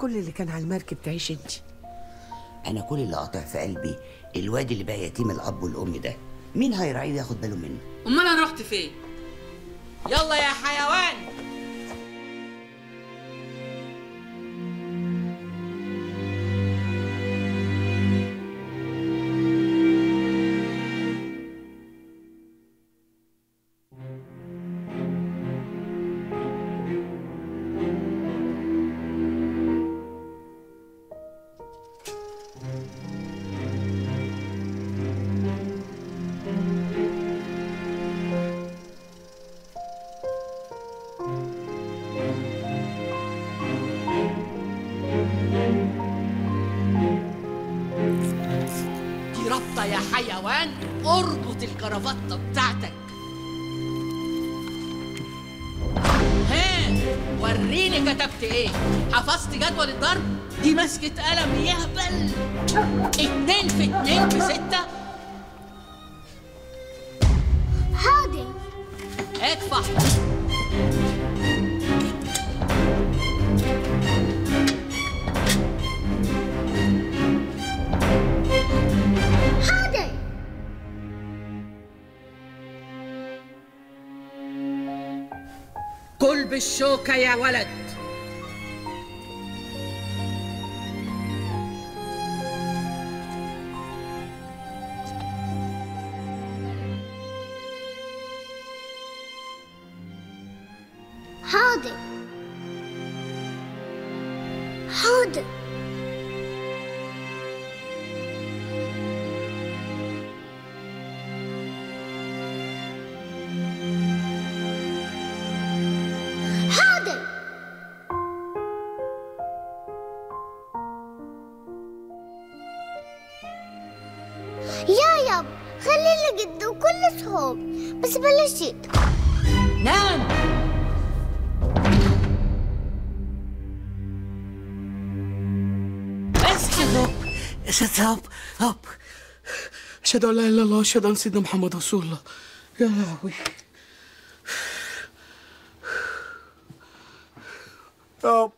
كل اللي كان على المركب تعيش انت. أنا كل اللي قاطع في قلبي الواد اللي بقى يتيم الأب والأم ده. مين هيراعيه وياخد باله منه؟ أمال أنا رحت فين؟ يلا يا حيوان! جدول الضرب. دي مسكة قلم يهبل اتنين في اتنين بستة حاضر. ادفع. حاضر. كل بالشوكة يا ولد. هب هب أشهد أن لا إله إلا الله أشهد أن سيدنا محمد رسول الله. يا لهوي. ياب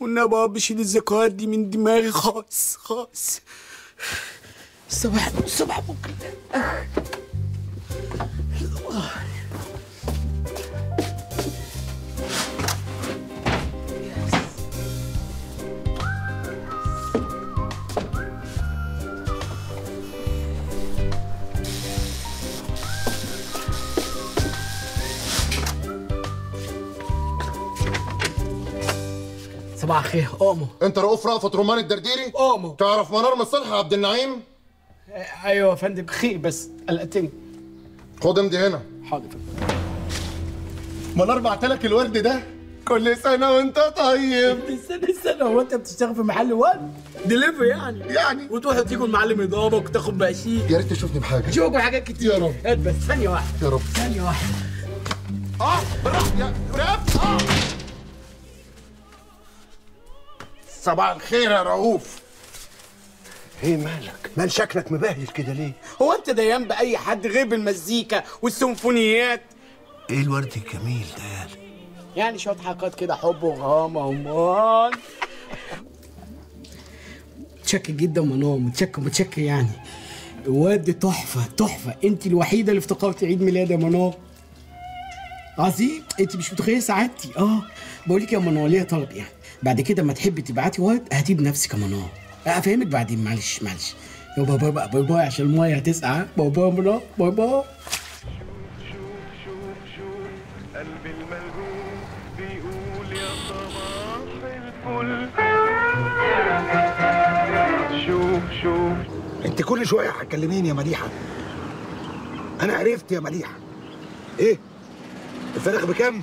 والنبي يا رب شيل الذكريات دي من دماغي خالص خالص. الصباح الصباح بكرة. صباح الخير. قوموا أنت رؤوف رأفت رومان الدرديري؟ قوموا تعرف منار من صلح عبد النعيم؟ أيوه يا فندم. خير بس قلقتني خد امضي هنا. حاضر. منار بعتلك الورد ده؟ كل سنة وأنت طيب. استنى استنى هو انت بتشتغل في محل ورد؟ دليفري يعني. يعني. وتروح تيجي المعلم يضربك وتاخد بقشيش يا ريت تشوفني بحاجة. شوفوا حاجات كتير. يا رب. هات بس. ثانية واحدة. يا رب. ثانية واحدة. آه بالراحه يا راب؟ آه. صباح الخير يا رؤوف. إيه مالك؟ مال شكلك مبهدل كده ليه؟ هو انت ديان بأي حد غير بالمزيكا والسيمفونيات؟ إيه الورد الجميل ده يالا؟ يعني شوية حركات كده حب وغرامة ومان متشكر جدا منور متشكر متشكر يعني. الواد تحفة تحفة. انت الوحيدة اللي افتكرت عيد ميلاد يا منور. عظيم. انت مش متخيلة سعادتي. آه. بقول لك يا منور ليا طلب يعني. بعد كده ما تحبي تبعتي واد هاتيه بنفسك يا منور أفهمك بعدين معلش معلش. يا بابا بقى bye bye عشان المية هتسقع. يا منور bye bye قلبي الملهوف بيقول يا الفل شوف شوف انت كل شوية هتكلميني يا مديحه أنا عرفت يا مديحه إيه؟ الفراخ بكام؟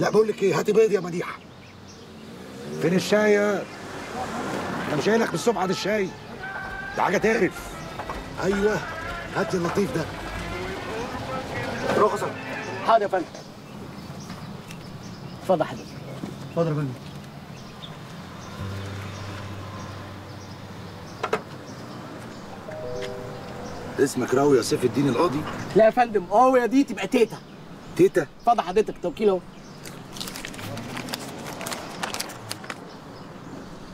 لا بقول لك إيه هاتي بيض يا مديحة. فين الشاي يا؟ أنا مش قايلك بالصبح عن الشاي. ده حاجة تعرف أيوه هات لي اللطيف ده. رخصه حاضر يا فندم. اتفضل يا حبيبي. اتفضل يا فندم. اسمك راوي يا سيف الدين القاضي؟ لا يا فندم قوية دي تبقى تيتا. تيتا؟ اتفضل حضرتك توكيل أهو.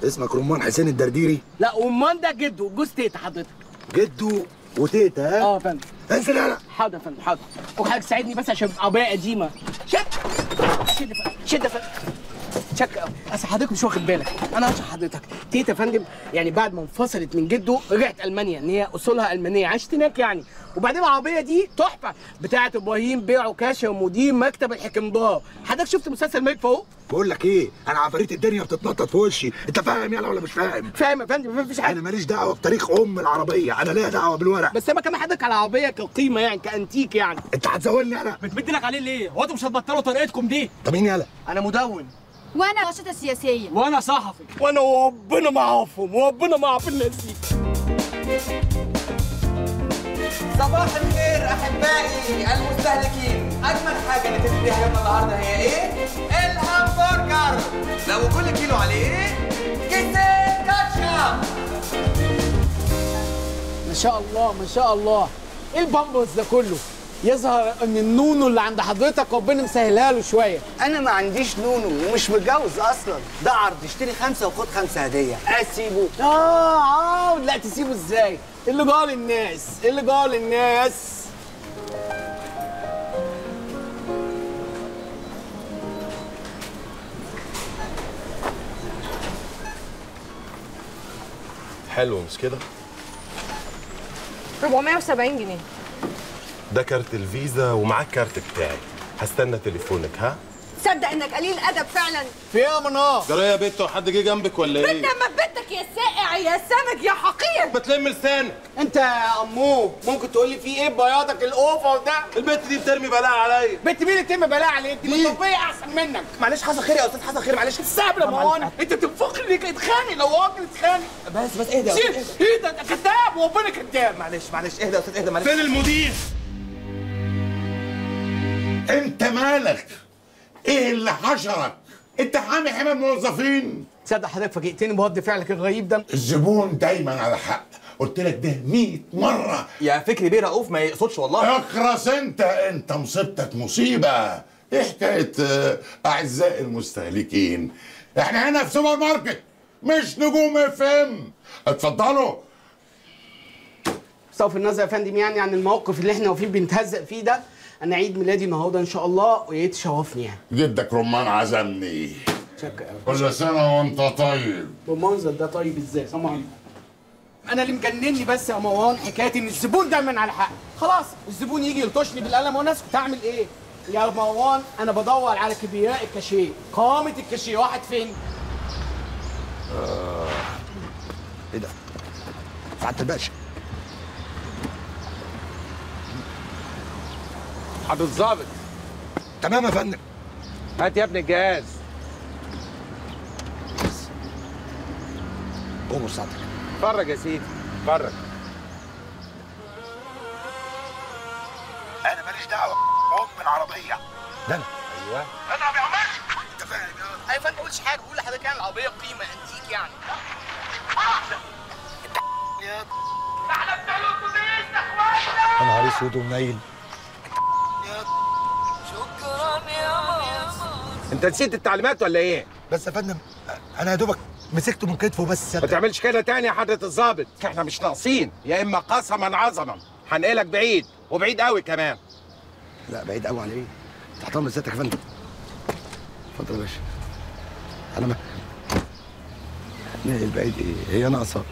اسمك رمان حسين الدرديري؟ لا ومان ده جده جوز تيتا حضرتك. جدو وتيتا ها؟ آه يا فندم. انزل يلا حاضر يا فندم حاضر. وحضرتك ساعدني بس عشان عربيه قديمة. شد. شد يا فندم شد يا فندم. شك أصل حضرتك مش واخد بالك. أنا هشرح حضرتك. تيتا يا فندم يعني بعد ما انفصلت من جده رجعت ألمانيا. إن هي أصولها ألمانية. عاشت هناك يعني. وبعدين العربية دي تحفة. بتاعه إبراهيم بيع وكاشة ومدير مكتب الحكمدار حضرتك شفت مسلسل ملك فاروق؟ بقول لك إيه؟ أنا عفاريت الدنيا بتتنطط في وشي. أنت فاهم يلا ولا مش فاهم؟ فاهم يا فندم. مفيش أنا حاجة ماليش دعوة بتاريخ أم العربية. أنا ليا دعوة بالورق. بس أنا كمان حضرتك على العربية كقيمة يعني كأنتيك يعني. أنت هتزولني أنا؟ بتمد لك عليه ليه؟ هو أنتوا مش هتبطلوا طريقتكم دي؟ طب مين يلا أنا مدون. وأنا ناشطه سياسيه وأنا صحفي. وانا وربنا معاهم وربنا معاهم الناس. دي صباح الخير أحبائي المستهلكين. أجمل حاجة نتفق بيها يوم النهارده هي إيه؟ الهمبرجر. لو كل كيلو عليه كيسين كاتشب ما شاء الله ما شاء الله. إيه البامبرز ده كله؟ يظهر ان النونو اللي عند حضرتك ربنا مسهلها له شوية. أنا ما عنديش نونو ومش متجوز أصلا. ده عرض. اشتري خمسة وخد خمسة هدية. اسيبه آه آه لا تسيبه إزاي؟ اللي الناس. إيه اللي جال الناس. حلو مش كده؟ 470 جنيه. ده كارت الفيزا ومعاك كارت بتاعي. هستنى تليفونك ها؟ تصدق إنك قليل ادب فعلا. في إيه يا منار؟ جرى يا بت حد جه جنبك ولا إيه؟ انت ما بنتك يا سائع يا سمك يا حقير. بتلم لسانك. أنت يا أمو ممكن تقول لي في إيه بياضك الأوفر ده؟ البت دي بترمي بلاء عليا. بنت مين اللي تم بلاء عليك؟ دي مطبية أحسن منك. معلش حصل خير يا أستاذ حصل خير معلش. السبب يا مروان. أنت تنفخر ليك اتخانق لو راجل اتخانق. بس بس اهدى يا إيه ده انت كذاب وربنا كذاب معلش معلش اهدى يا أستاذ اهدى معلش. فين المدير؟ انت مالك؟ إيه اللي حشرك؟ انت حامي حمى الموظفين تصدق حضرتك فاجئتني برد فعلك الغريب ده؟ الزبون دايما على حق. قلت لك ده 100 مرة. يا فكري بيه رؤوف ما يقصدش والله. اخرس انت. انت مصيبتك مصيبة. إيه حكاية آه، أعزائي المستهلكين؟ إحنا هنا في سوبر ماركت مش نجوم FM. اتفضلوا. بصرف النظر يا فندم يعني عن الموقف اللي إحنا واقفين بنتهزق فيه ده. أنا عيد ميلادي النهارده إن شاء الله ويا ريت تشرفني يعني. جدك رمان عزمني. شكرا. كل سنة وأنت طيب. بالمنظر ده طيب إزاي؟ سلام عليكم أنا اللي مجنني بس يا مروان حكايه إن الزبون دايما على حق. خلاص الزبون يجي يلطشني بالقلم وأنا اسكت اعمل إيه؟ يا مروان أنا بدور على كبرياء الكاشيه. قامة الكاشيه واحد فين؟ إيه ده؟ سعادة الباشا. حضرتك ظابط تمام يا فندم. هات يا ابني الجهاز. أمر سعادتك اتفرج يا سيدي اتفرج. أنا ماليش دعوة. ام العربيه ده أنا أيوه. أنا ما بيعملش أنت فاهم يا فندم ما قلتش حاجة بقول لحضرتك يعني العربية قيمة انتيك يعني. يا نهار أسود ومنيل انت نسيت التعليمات ولا إيه؟ بس يا فندم أنا يا دوبك مسكته من كتفه بس ما تعملش كده تاني يا حضرة الظابط إحنا مش ناقصين يا اما قسما عظما. هنقلك بعيد وبعيد قوي كمان. لا بعيد قوي على إيه؟ تحت أمر سيادتك يا فندم. اتفضل يا باشا. أنا ما نقل بعيد إيه؟ هي ناقصة.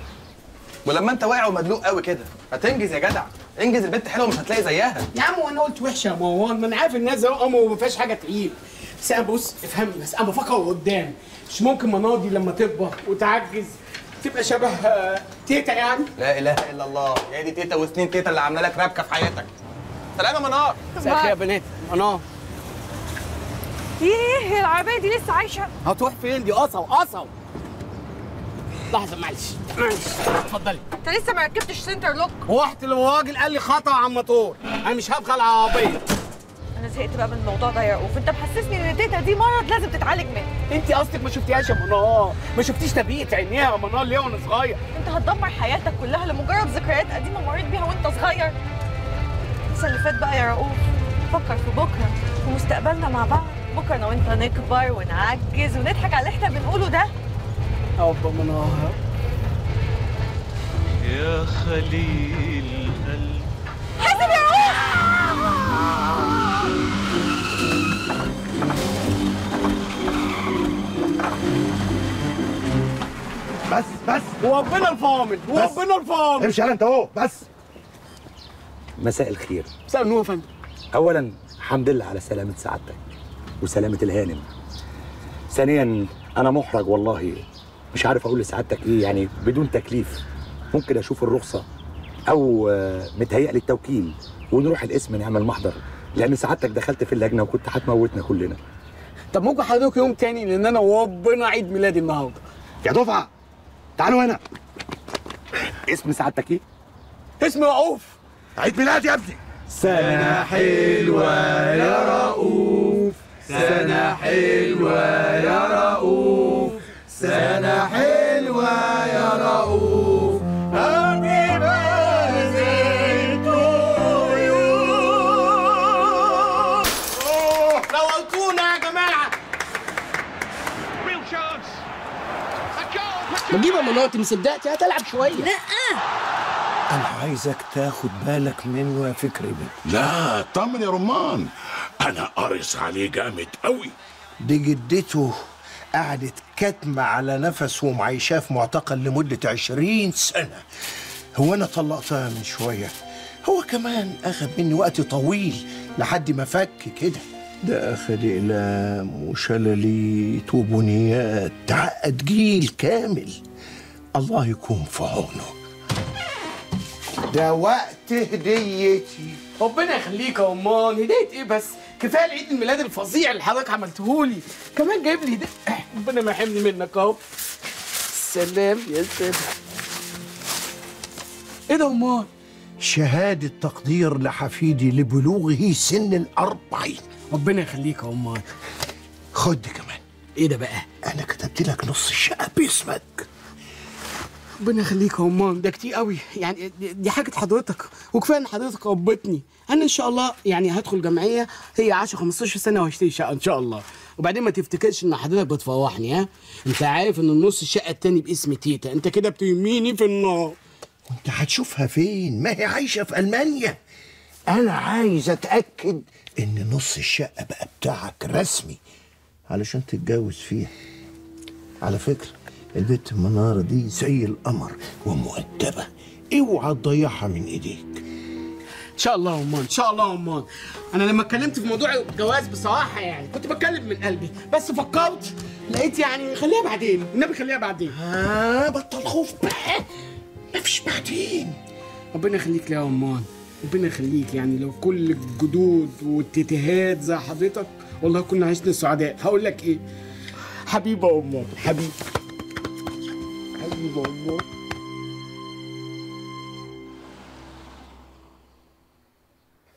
ولما انت واقع ومدلوق قوي كده هتنجز يا جدع. انجز البنت حلوة مش هتلاقي زيها. يا عم وأنا قلت وحشة ما أنا عارف الناس امه وما فيهاش حاجة تعيب بس أنا بص افهمني بس أنا بفكر قدام. مش ممكن مناضي لما تكبر وتعجز تبقى شبه آه، تيتا يعني؟ لا إله إلا الله. هي دي تيتا وسنين تيتا اللي عاملة لك ربكة في حياتك. سلام يا منار. مساء الخير يا بنات. أنا إيه هي العربية دي لسه عايشة؟ هتروح فين؟ دي قصو قصو لحظة معلش. معلش. اتفضلي. أنت لسه ما ركبتش center lock رحت للراجل قال لي خطر على الموتور أنا مش هبخل العربية. أنا زهقت بقى من الموضوع ده يا رؤوف انت محسسني إن تيتا دي مرض لازم تتعالج منه. انت قصدك ما شفتيهاش يا منار؟ ما شفتيش تبيئه عينيها يا منار ليه وأنا صغير؟ انت هتدمر حياتك كلها لمجرد ذكريات قديمة مريت بيها وانت صغير. السنة اللي فات بقى يا رؤوف نفكر في بكرة في مستقبلنا مع بعض. بكرة أنا وأنت نكبر ونعجز ونضحك على اللي إحنا بنقوله ده. أبا مناهر يا خليل قلبي حاسب يا روح بس بس. وربنا الفاضل وربنا الفاضل. امشي يلا انت اهو بس. مساء الخير. مساء النور يا فندم. اولا الحمد لله على سلامة سعادتك وسلامة الهانم. ثانيا أنا محرج والله. مش عارف أقول لسعادتك إيه يعني بدون تكليف. ممكن أشوف الرخصة أو آه، متهيأ لي التوكيل. ونروح القسم نعمل محضر. لأن سعادتك دخلت في اللجنة وكنت هتموتنا كلنا. طب ممكن حضرتك يوم تاني لأن أنا وربنا عيد ميلادي النهاردة. يا دفعة! تعالوا هنا. اسم سعادتك إيه؟ اسمي رؤوف. عيد ميلادي يا ابني. سنة حلوة يا رؤوف. سنة حلوة يا رؤوف. سنة حلوة يا رؤوف. بجيب يا مناطي مصدقتي؟ هتلعب شوية. لا. أنا عايزك تاخد بالك منه يا فكري بيه لا اطمن يا رمان. أنا قارص عليه جامد قوي دي جدته قعدت كاتمة على نفسه ومعيشاه في معتقل لمدة عشرين سنة. هو أنا طلقتها من شوية. هو كمان أخذ مني وقت طويل لحد ما فك كده. ده أخذ إقلام وشلاليت وبنيات تعقد جيل كامل. الله يكون في عونه. ده وقت هديتي. ربنا يخليك يا أمان هدية إيه بس؟ كفاية العيد الميلاد الفظيع اللي حضرتك عملتهولي كمان جايب لي هدية ربنا ما يحرمني منك أهو. سلام يا سلام. إيه ده أمان شهادة تقدير لحفيدي لبلوغه سن الأربعين. ربنا يخليك يا أمان خد كمان. إيه ده بقى؟ أنا كتبت لك نص الشقة باسمك. ربنا يخليك يا أمان ده كتير قوي. يعني دي- حاجة حضرتك. وكفاية إن حضرتك ربتني أنا إن شاء الله يعني هدخل جمعية هي 10 15 سنة وهشتري شقة إن شاء الله. وبعدين ما تفتكرش إن حضرتك بتفوحني ها؟ أنت عارف إن النص الشقة التاني باسم تيتا. أنت كده بترميني في النار. انت هتشوفها فين؟ ما هي عايشة في ألمانيا. أنا عايز أتأكد إن نص الشقة بقى بتاعك رسمي علشان تتجوز فيها. على فكرة البت منارة دي زي القمر ومؤدبة. اوعى تضيعها من ايديك. إن شاء الله يا إن شاء الله يا أنا لما اتكلمت في موضوع الجواز بصراحة يعني كنت بتكلم من قلبي بس فكرت لقيت يعني خليها بعدين النبي خليها بعدين. آه بطل خوف بقى. مفيش بعدين. ربنا يخليك لي يا ربنا يخليك يعني لو كل الجدود والتتهات زي حضرتك والله كنا عشنا سعداء. هقول لك إيه؟ حبيبة يا أمان حبيبي حبيبة أمان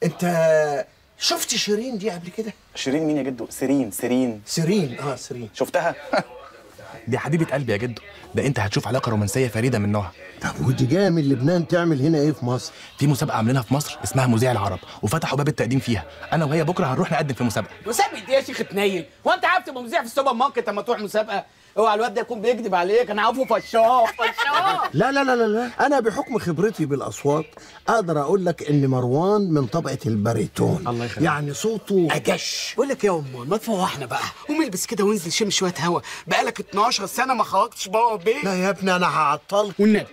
أنت شفت شيرين دي قبل كده؟ شيرين مين يا جدو؟ سيرين سيرين. سيرين. آه سيرين. شفتها؟ دي حبيبة قلبي يا جدو. ده أنت هتشوف علاقة رومانسية فريدة من نوعها. طب ودي جاية من لبنان تعمل هنا إيه في مصر؟ في مسابقة عاملينها في مصر اسمها مذيع العرب وفتحوا باب التقديم فيها أنا وهي بكرة هنروح نقدم في مسابقة مسابقة إيه يا شيخ اتنيل؟ هو انت عارف تبقى مذيع في السوبر ماركت لما تروح مسابقة؟ أوعى الواد ده يكون بيكذب عليك. أنا عارفه فشار فشار لا لا لا لا لا. أنا بحكم خبرتي بالأصوات أقدر أقول لك إن مروان من طبقة ال baritone الله يخليك. يعني صوته أجش. بقول لك يا أمان ما تفوحنا بقى. قوم البس كده وانزل شم شوية هوا. بقالك 12 سنة ما خرجتش بره البيت. لا يا ابني أنا هعطلك والنبي.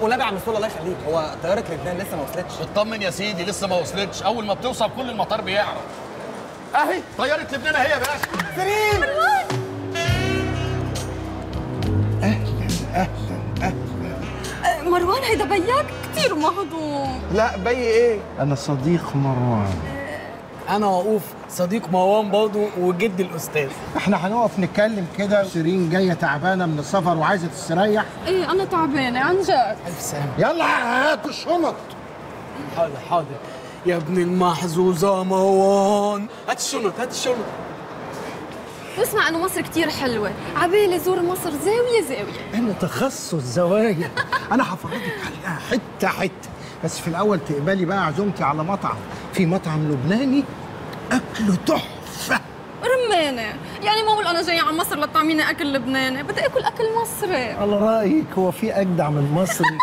ونبي عم مسؤول الله يخليك هو طيارة لبنان لسه ما وصلتش؟ اطمن يا سيدي لسه ما وصلتش. أول ما بتوصل كل المطار بيعرف. أهي طياره لبنان اهي يا باشا. سليم. مروان هيدا بياك؟ كتير مهضوم. لا بي إيه؟ أنا صديق مروان. أنا رؤوف صديق مروان برضه وجد الأستاذ. إحنا هنقف نتكلم كده. شيرين جاية تعبانة من السفر وعايزة تستريح. إيه أنا تعبانة عن جد. ألف سلامة. يلا هات الشنط. حاضر حاضر. يا ابن المحظوظة مروان. هات الشنط هات الشنط. بسمع انه مصر كتير حلوة. عبالي زور مصر زاوية زاوية. أنا تخصص زوايا. أنا هفرجك عليها حتة حتة. بس في الأول تقبلي بقى عزومتي على مطعم. في مطعم لبناني أكله تحفة. رمانة. يعني ما بقول أنا جاية على مصر لتطعميني أكل لبناني. بدي أكل أكل مصري. على رأيك هو في أجدع من مصري؟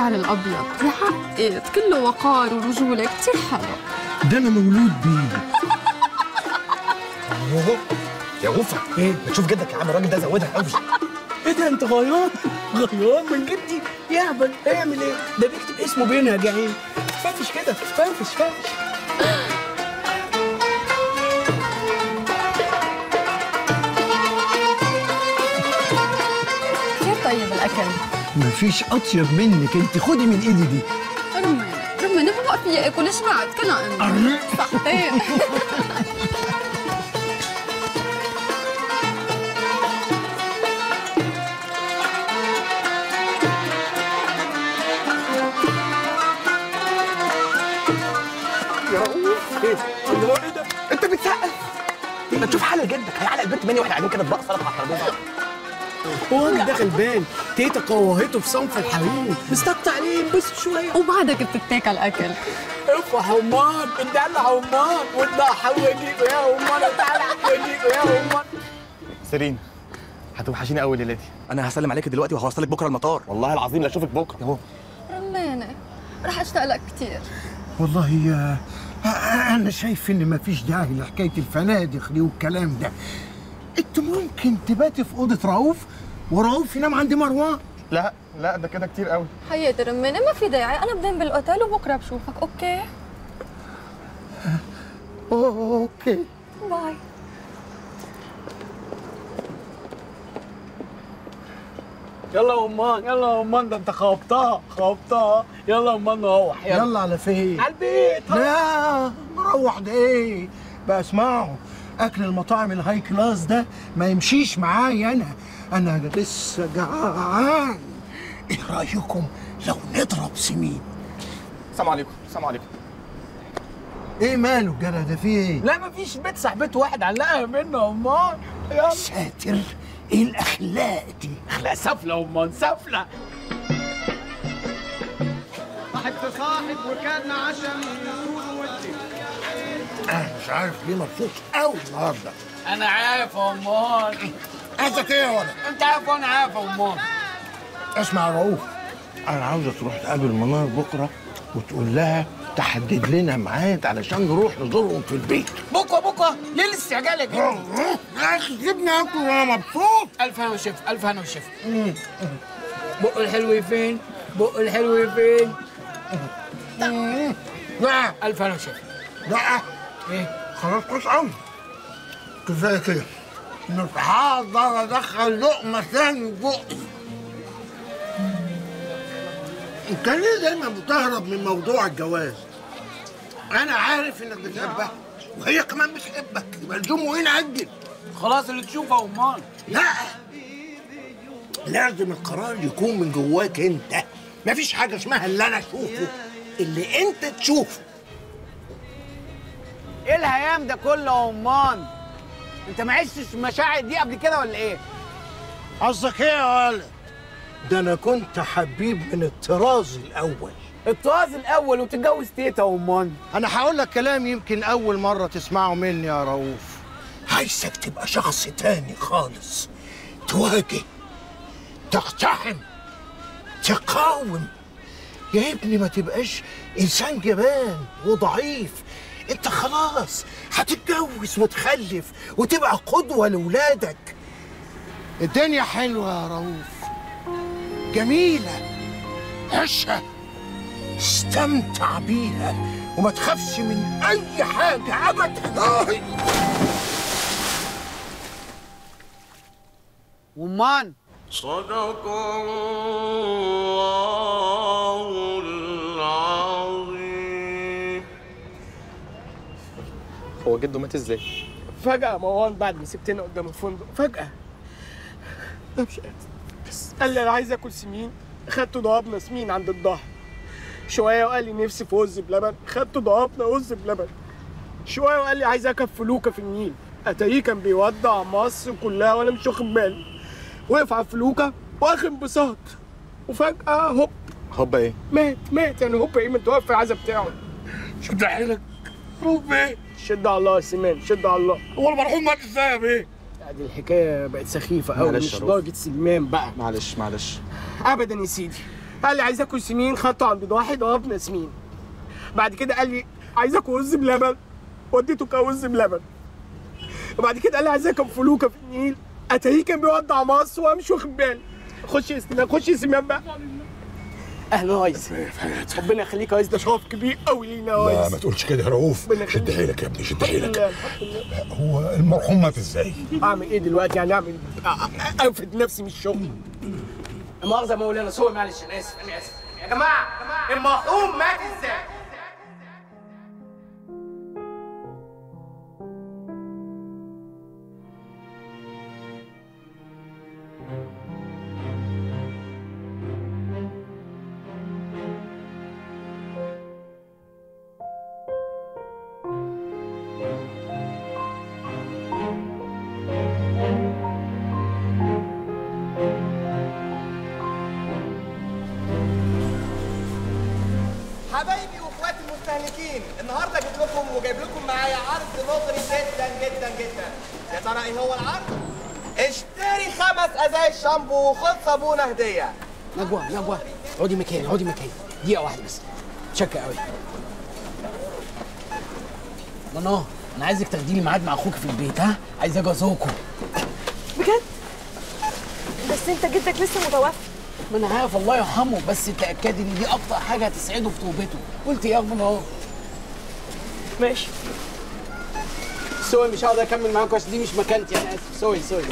الشعر الأبيض. يعقد كله وقار ورجولة كتير حلو. ده أنا مولود بيه. يا وفا إيه؟ بتشوف جدك يا عم الراجل ده زودها قوي إيه ده؟ أنت غيران. غيران من جدي؟ يهبل اعمل إيه؟ ده بيكتب اسمه بينها يا عيني فرفش كده فرفش فرفش. كتير طيب الأكل. مفيش أطيب منك. أنت خدي من إيدي دي. رمانة رمانة ما بقى فيي اكل انت صحتين. يا رؤوف إيه إيه ده أنت بتسقف. ما تشوف حل جدك. هيعلق البنت مني وإحنا قاعدين كده اطباق سلطه على الترابيزه هو أنا داخل بال تيتا قوهته في صنف الحريم. مستقطع عليه بس شوية. وبعدك بتتاكل اكل أمان اتدلع يا أمان واطلع حول اجيبه يا أمان وتعالى واجيبه يا أمان سيرين هتوحشيني قوي ليلتي أنا هسلم عليك دلوقتي وهوصلك بكرة المطار. والله العظيم لا أشوفك بكرة. اهو رمانة رح أشتاق لك كتير. والله يا أنا شايف إن مفيش داعي لحكاية الفنادق دي والكلام ده. أنت ممكن تباتي في أوضة رؤوف؟ ورؤوف ينام عند مروان لا لا ده كده كتير قوي. حياتي رمانة ما في داعي. أنا بنام بالأوتيل وبكرة بشوفك. Okay؟ Okay. Bye. يلا يا أمان يلا يا أمان ده أنت خبطها خبطها يلا يا أمان نروح يلا. على فين؟ على البيت. لا نروح ده إيه؟ بقى اسمعوا أكل المطاعم ال high class ده ما يمشيش معايا أنا. أنا لسه جعان. إيه رأيكم لو نضرب سمين؟ السلام عليكم السلام عليكم. إيه ماله الجرى ده فيه إيه؟ لا مفيش بيت صاحبته واحد علقها منه يا أمان يلا. ساتر إيه الأخلاق دي؟ أخلاق سفلة يا أمان سفله صاحب تصاحب وكان عشم ودي أنا مش عارف ليه مبسوط قوي النهارده. أنا عارف يا قصدك إيه يا ولد؟ أنت عارف وأنا عارف يا أمان اسمع يا رؤوف أنا عاوزك تروح تقابل منار بكرة وتقول لها تحدد لنا ميعاد علشان نروح نزورهم في البيت. بكرة بكرة. ليه الاستعجال يا جدع يا أخي سيبني أكل وأنا مبسوط. ألف هنا وشف ألف هنا وشف بق الحلو فين بق الحلو فين لا ألف هنا وشف لا. إيه؟ خلاص كويس قوي كفاية كده. مش هقدر ادخل لقمة ثاني بقي انت ليه دايما بتهرب من موضوع الجواز. أنا عارف إنك بتحبها وهي كمان بتحبك. يبقى الجمهور هنا أجل. خلاص اللي تشوفه يا أمان لا. لازم القرار يكون من جواك أنت. مفيش حاجة اسمها اللي أنا أشوفه. اللي أنت تشوفه. إيه الهيام ده كله يا أمان انت ما عشتش المشاعر دي قبل كده ولا إيه؟ قصدك إيه يا ولد ده أنا كنت حبيب من الطراز الأول. الطراز الأول وتتجوز تيتا يا أمان أنا هقول لك كلام يمكن اول مرة تسمعه مني يا رؤوف. عايزك تبقى شخص تاني خالص. تواجه تقتحم تقاوم. يا ابني ما تبقاش إنسان جبان وضعيف. انت خلاص هتتجوز وتخلف وتبقى قدوة لاولادك الدنيا حلوة يا رؤوف. جميلة. عيشها. استمتع بيها وما تخافش من أي حاجة ابدا. ومان. صدق الله. هو جده مات إزاي؟ فجأة مروان بعد ما سبتنا قدام الفندق فجأة. أنا مش قادر. بس قال لي أنا عايز آكل سمين. خدته ضربنا سمين عند الظهر. شوية وقال لي نفسي في رز بلبن. خدته ضربنا رز بلبن. شوية وقال لي عايز آكل فلوكة في النيل. أتاريه كان بيودع مصر كلها وأنا مش واخد بالي. وقف على الفلوكة واخد انبساط. وفجأة هوب. هوبا إيه؟ مات مات. يعني هوب إيه؟ متوفى العزا بتاعه. شد حيلك هوب إيه؟ شد على الله يا سيمان شد على الله. هو المرحوم مات إزاي يا بيه؟ دي الحكاية بقت سخيفة قوي مش. درجه سلمان بقى. معلش معلش. ابدا يا سيدي. قال لي عايز اكل سمين؟ خدته عند واحد وقفنا سمين. بعد كده قال لي عايز اكل رز بلبن؟ وديته أكل رز بلبن. وبعد كده قال لي عايز اكل فلوكة في النيل؟ اتاريه كان بيودع مصر وأنا مش واخد بالي. خش يا سلمان خش يا سلمان بقى. أهلا يا ريس. ربنا يخليك يا ريس ده شرف كبير قوي لينا يا لا ريس. ما تقولش كده يا رؤوف. شد. حيلك يا ابني شد حيلك. هو المرحوم مات إزاي؟ أعمل إيه دلوقتي؟ يعني أعمل انفد نفسي من الشغل. مؤاخذه يا مولانا سوري معلش أنا آسف أنا آسف. يا جماعة المرحوم مات إزاي؟ المستهلكين النهارده جيت لكم وجايب لكم معايا عرض مغري جدا جدا جدا. يا ترى إيه هو العرض؟ اشتري خمس أزايز شامبو وخد صابونة هدية. نجوى نجوى. اقعدي مكاني اقعدي مكاني. دقيقة واحدة بس. شكه قوي. منى أنا عايزك تاخدي لي ميعاد مع أخوك في البيت ها؟ عايز أجي أزوركم. بجد؟ بس أنت جدك لسه متوفي ما أنا عارف الله يرحمه بس تأكدي إن دي أكتر حاجة هتسعده في توبته. قلت يا منى ماشي. sorry مش هقدر أكمل معاكم عشان دي مش مكانتي أنا اسف sorry sorry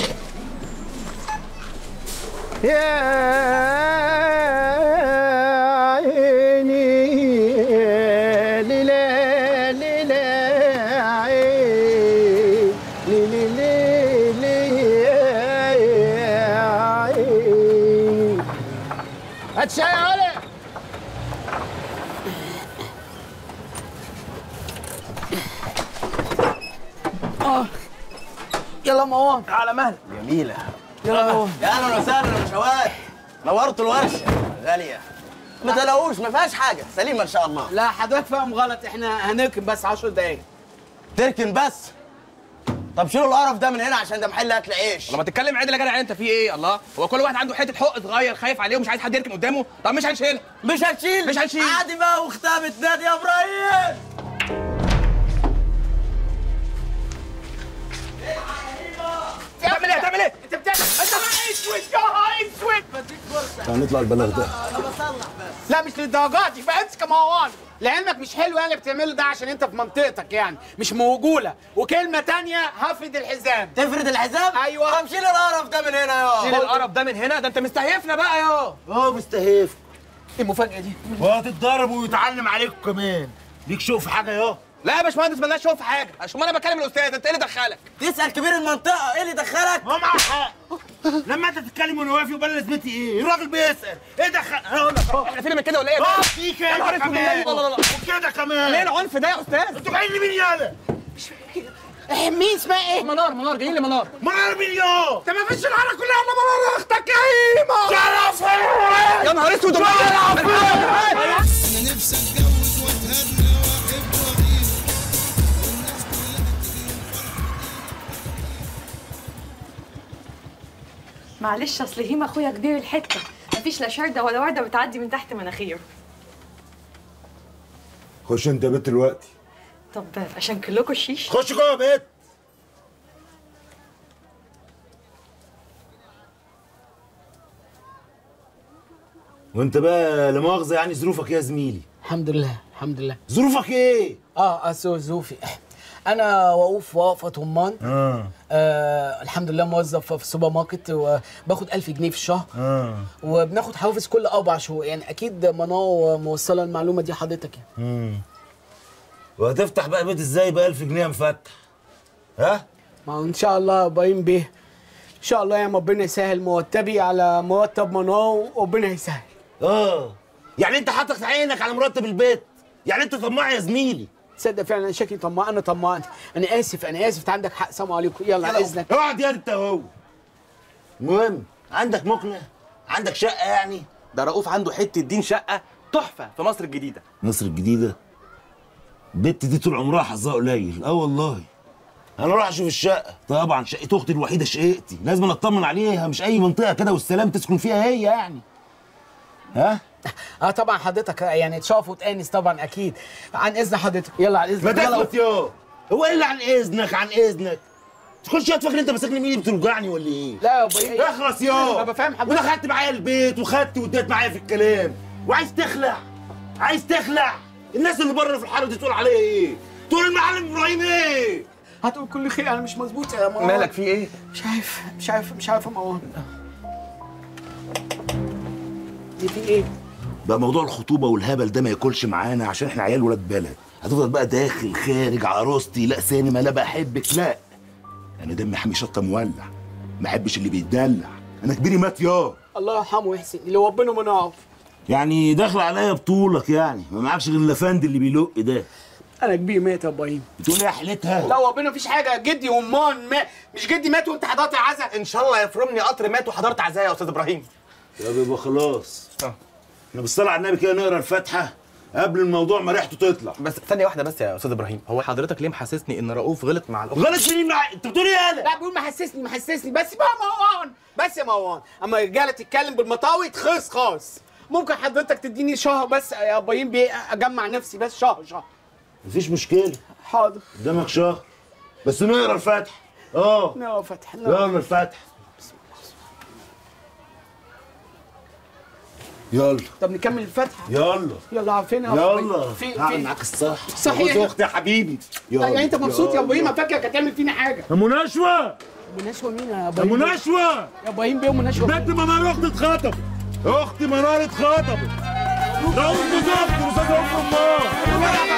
يلا مروان يا أهلا وسهلا يا باشوات نورتوا الورشة. غالية. ما تلاقوش ما فيهاش حاجة. سليمة إن شاء الله. لا حضرتك فاهم غلط. إحنا هنركن بس 10 دقايق. تركن بس؟ طب شيلوا القرف ده من هنا عشان ده محل أكل عيش. لما تتكلم عدل يا جدع. أنت في إيه؟ الله. هو كل واحد عنده حتة حق صغير خايف عليه ومش عايز حد يركن قدامه؟ طب مش هنشيلها. مش هنشيل مش هنشيل. عادي بقى واختها بتنادي يا إبراهيم. تعمل إيه؟ تعمل إيه؟ انت بتعمل انت بقى اسود يا اسود بديك فرصه هنطلع البلاغ ده أنا بصلح بس لا مش للدرجات دي امسك مروان لعلمك مش حلو يعني بتعمله ده عشان انت في منطقتك يعني مش موجولة. وكلمة تانية هفرد الحزام. تفرد الحزام؟ أيوه. طب شيل القرف ده من هنا يا. شيل القرف ده من هنا؟ ده انت مستهيفنا بقى يا. آه مستهيف إيه المفاجأة دي؟ وهتتضرب ويتعلم عليكم كمان. ليك شوف حاجة يا؟ لا يا باشمهندس مالناش شوف في حاجة. عشان أنا بكلم الأستاذ أنت إيه اللي دخلك؟ تسأل كبير المنطقة إيه اللي دخلك؟ هو معاه حق. لما أنت تتكلم وأنا واقف يبقى لازمتي إيه؟ الراجل بيسأل. إيه دخل؟ هقول لك. إحنا فينا من كده ولا إيه؟ آه في كده كمان. لا لا لا وكده كمان. ليه العنف ده يا أستاذ؟ أنتوا جايين لمين يالا مين اسمها إيه؟ منار منار جايين لي منار منار مين يا؟ انت ما فيش العالم كلها. الا منار أختك يا هيما شرف يا نهار أسود أنا نفسي أتجوز وأتهنى. معلش أصل هيما أخويا كبير الحتة. مفيش لا شرده ولا وردة بتعدي من تحت مناخيره. خش انت يا بنت دلوقتي. طب عشان كلكم الشيش خش جوه يا بيت وانت بقى لا مؤاخذه يعني ظروفك يا زميلي؟ الحمد لله الحمد لله. ظروفك إيه؟ آه اسو ظروفي. أنا وقوف وقفه طمان آه. آه الحمد لله موظف في السوبر ماركت وباخد 1000 جنيه في الشهر. آه. وبناخد حوافز كل أربع شهور. يعني أكيد منار موصله المعلومة دي حضرتك يعني. امم وهتفتح بقى بيت إزاي ب 1000 جنيه مفتح؟ ها؟ ما إن شاء الله باين بيه إن شاء الله يا ربنا يسهل. مرتبي على مرتب منار وربنا يسهل. آه. يعني أنت حاطط عينك على مرتب البيت. يعني أنت طماع يا زميلي. تصدق فعلا أنا شكلي طماع أنا طمعت أنا آسف أنا آسف. أنت عندك حق. سلام عليكم. يلا على إذنك. اقعد يا أنت هو. المهم عندك مقنع عندك شقة يعني؟ ده رؤوف عنده حتة دين شقة تحفة في مصر الجديدة. مصر الجديدة؟ البت دي طول عمرها حظها قليل. آه والله. أنا أروح أشوف الشقة. طبعا شقة أختي الوحيدة شقتي لازم أطمن عليها مش أي منطقة كده والسلام تسكن فيها هي يعني. ها؟ آه طبعا حضرتك يعني تشوف وتانس طبعا أكيد. عن إذن حضرتك يلا على ما اذنك يلا. تثبت يا هو إيه اللي عن إذنك عن إذنك. تخش تفكر أنت ماسكني مين بتوجعني ولا إيه؟ لا يا أبوي اخلص يا أنا بفهم حضرتك. ودخلت معايا البيت وخدت واديت معايا في الكلام. وعايز تخلع. عايز تخلع. الناس اللي بره في الحارة دي تقول عليا إيه؟ تقول المعلم إبراهيم إيه؟ هتقول كل خير أنا مش مظبوط يا مروان. مالك في إيه؟ مش عارف مش عارف مش عارف يا مروان. دي في إيه؟ بقى موضوع الخطوبة والهبل ده ما ياكلش معانا عشان إحنا عيال ولاد بلد. هتفضل بقى داخل خارج عروستي لا سينما لا بحبك لا. أنا دمي حامي شطة مولع ما احبش اللي بيتدلع. أنا كبيري مات يا. الله يرحمه ويحسن اللي ربنا ما نعرف يعني داخل عليا بطولك يعني ما معكش غير الافندي اللي بيلق ده. أنا كبير مات يا إبراهيم. بتقول إيه يا حلتها؟ لا ربنا مفيش حاجة جدي ومان ما مش جدي مات وأنت حضرت عزا إن شاء الله يفرمني قطر مات وحضرت عزايا يا أستاذ إبراهيم. يا بيبقى خلاص. إحنا بالصلاه على النبي كده نقرأ الفاتحة قبل الموضوع ما ريحته تطلع. بس ثانية واحدة بس يا أستاذ إبراهيم. هو حضرتك ليه محسسني إن رؤوف غلط مع الأخت؟ غلط مين مع أنت بتقول إيه أنا لا بيقول محسسني محسسني. بس بقى مروان بس يا مروان. أما الرجالة تتكلم بالمطاوي تخلص خالص. ممكن حضرتك تديني شهر بس يا إبراهيم بيه أجمع نفسي بس شهر شهر. مفيش مشكلة. حاضر. قدامك شهر. بس نقرأ الفاتحة. آه. نقرأ فتح يلا الفاتحة. يلا. طب نكمل الفتحة. يلا. يلا عارفين يا يلا. أبراهيم؟ في هعمل في معاك الصح. صحيح. أختي يا حبيبي. يلا يعني أنت مبسوط يا إبراهيم يلا. فاكرك هتعمل فينا حاجة؟ يا مناشوه مناشوه مين يا يا إبراهيم مناشوه يا إبراهيم بيه مناشوه بنت منار أختي اتخطبت أختي منار اتخطبت أختي أستاذ ام امها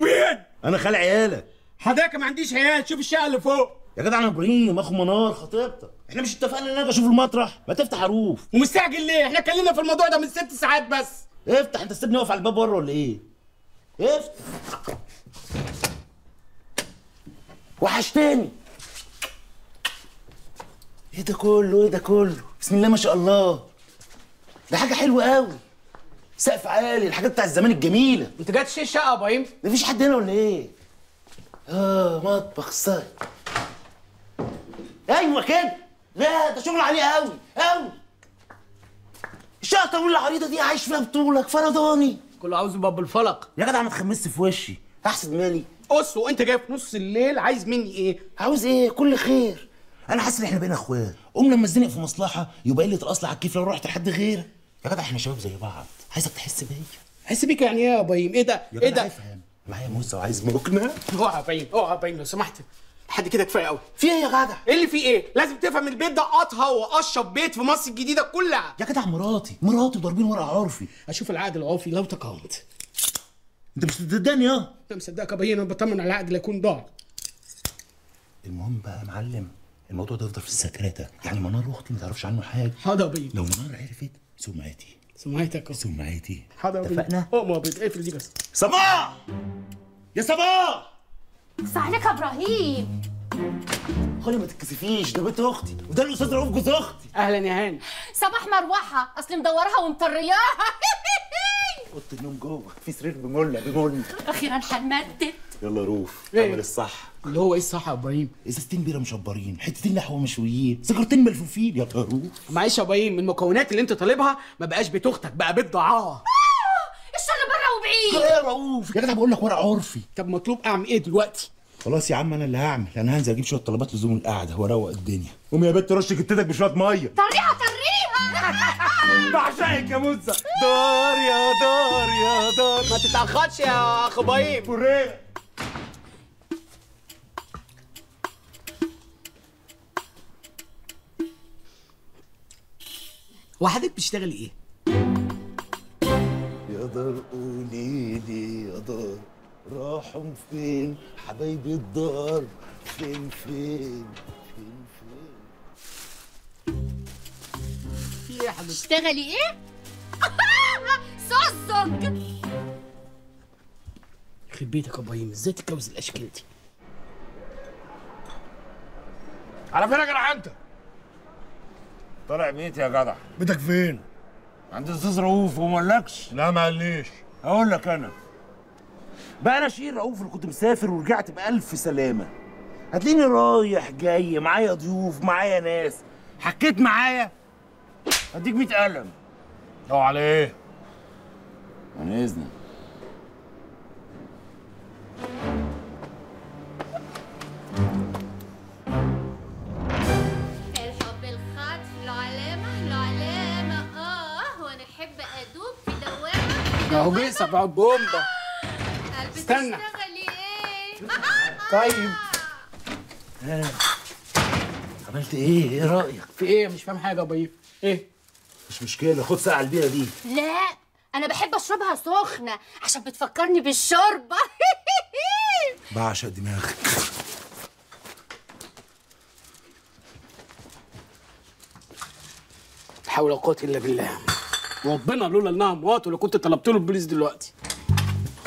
مين أنا خال عيالك. حضرتك ما عنديش عيال شوف الشقة اللي فوق. يا جدع أنا إبراهيم أخو منار خطيبتك. إحنا مش اتفقنا ان أنا أشوف المطرح؟ ما تفتح عروف. ومستعجل ليه؟ إحنا اتكلمنا في الموضوع ده من ست ساعات بس. افتح أنت سيبني واقف على الباب بره ولا إيه افتح. وحشتني. إيه ده كله؟ إيه ده كله؟ بسم الله ما شاء الله. ده حاجة حلوة قوي سقف عالي الحاجات بتاع الزمان الجميلة. انت جاي تشتري الشقه يا إبراهيم؟ مفيش حد هنا ولا إيه؟ آه مطبخ صاي أيوه كده لا ده شغل عليه قوي قوي الشقة الطويله العريضه دي عايش فيها بطولك فرداني كله عاوز يبقى بالفلق يا جدع ما تخمسش في وشي. أحسد مالي. قص وانت جاي في نص الليل عايز مني إيه؟ عاوز إيه؟ كل خير. أنا حاسس ان إحنا بقينا اخوات. قوم لما اتزنق في مصلحة يبقى قلة الاصل على الكيف لو رحت لحد غيرك؟ يا جدع إحنا شباب زي بعض. عايزك تحس بيا. حس بيك يعني إيه يا إبراهيم؟ إيه ده؟ إيه ده؟ افهم معايا موزه وعايز مقنع اوعى يا إبراهيم اوعى يا إبراهيم لو سمحت. لحد كده كفاية قوي. في إيه يا جدع؟ إيه اللي فيه إيه؟ لازم تفهم البيت ده اطهى واشرب بيت في مصر الجديدة كلها. يا جدع مراتي. مراتي وضاربين ورق عرفي. أشوف العقد العرفي لو تقاومت. انت مش بتصدقني يا انت مصدقك أنا بطمن على العقد لا يكون ضاع المهم بقى يا معلم الموضوع ده يفضل في السكرتة. يعني منار أختي ما تعرفش عنه حاجة. حاضر يا إبراهيم. لو منار عرفت سمعتي. سمعتك. سمعتي. حاضر يا إبراهيم. اتفقنا؟ آه ما بيتقفل دي بس. صباح! يا صباح! بس عليك يا إبراهيم. ما تتكسفيش. ده بنت أختي وده الأستاذ رؤوف جوز أختي. أهلا يا هاني صباح مروحة. اصل مدورها ومطرياها. أوضة النوم جوه. في سرير بمله بمله أخيرا هنمدد يلا روف إيه؟ اعمل الصح. اللي هو إيه الصح يا إبراهيم؟ إزازتين بيرة مشبرين حتتين لحمه مشويين سيجارتين ملفوفين. يلا روف معلش يا إبراهيم المكونات اللي أنت طالبها ما بقاش بيت أختك بقى بيت ضعاه الشر بره وبعيد. يا رؤوف. يا جدع بقول لك ورق عرفي. طب مطلوب أعمل إيه دلوقتي؟ خلاص يا عم أنا اللي هعمل. أنا هنزل أجيب شوية طلبات لزوم القعدة واروق الدنيا. قوم يا بنت رش كتتك بشوية مية. طريها طريها بعشقك يا موزة دار يا دار يا دار. ما تتأخرش يا اخ إبراهيم فريرة هو حضرتك بتشتغلي إيه؟ يا دار قولي لي يا دار راحوا فين حبايبي الدار فين فين فين فين في إيه يا حضرتك؟ تشتغلي إيه؟ سوزك يخرب بيتك يا إبراهيم إزاي تتجوز الأشكال دي؟ على فين يا جدع أنت؟ طالع بيتي يا جدع بيتك فين؟ عند الأستاذ رؤوف وما قالكش؟ لا ما قاليش هقول لك أنا بقى أنا شير رؤوف اللي كنت مسافر ورجعت بألف سلامة. هتلاقيني رايح جاي معايا ضيوف معايا ناس. حكيت معايا؟ هديك 100 قلم. أو على إيه؟ عن إذنك. الحب الخاطف له علامة له علامة. آه وأنا أحب أدوب في دوامة. أهو بومبا استنى. تشتغلي إيه؟ طيب عملت إيه؟ إيه رأيك؟ في إيه مش فاهم حاجة يا إيه؟ مش مشكلة خد ساعة البيرة دي لا أنا بحب أشربها سخنة عشان بتفكرني بالشوربة بعشق دماغك لا حول ولا قوة إلا بالله ربنا لولا إنها مراته لو كنت طلبت له البوليس دلوقتي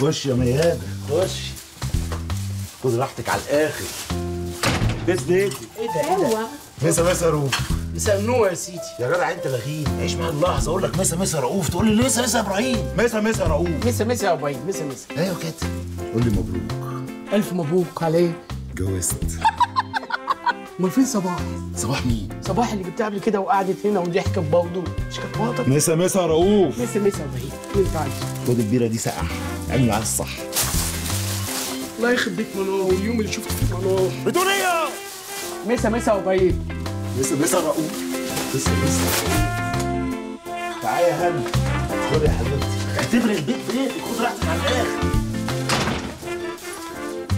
خش يا ميادة خش. خد راحتك على الآخر. بس بيتي إيه ده؟ إيه ده؟ مسا مسا رؤوف. مساء النور يا سيدي. يا جدع أنت لغيب عيش معايا اللحظه أقول لك مسا مسا رؤوف. تقول لي لسه لسه إبراهيم. مسا مسا رؤوف. مسا مسا يا إبراهيم. مسا مسا. أيوه كده. قول لي مبروك. ألف مبروك عليه جوزت. أمال فين صباح؟ صباح مين؟ صباح اللي جبتها قبل كده وقعدت هنا وضحكت برضه. مش كانت مراتك؟ مسا مسا رؤوف. مسا مسا يا إبراهيم. خد البيره دي ساقعة. اعمل معاها الصح. الله يخرب بيت منار واليوم اللي شفت فيه منار بتقول إيه؟ مسا مسا يا إبراهيم. مسا مسا رؤوف. مسا مسا تعالى يا هنا خد يا حبيبتي. اعتبر البيت بيتك خد راحتك على الآخر.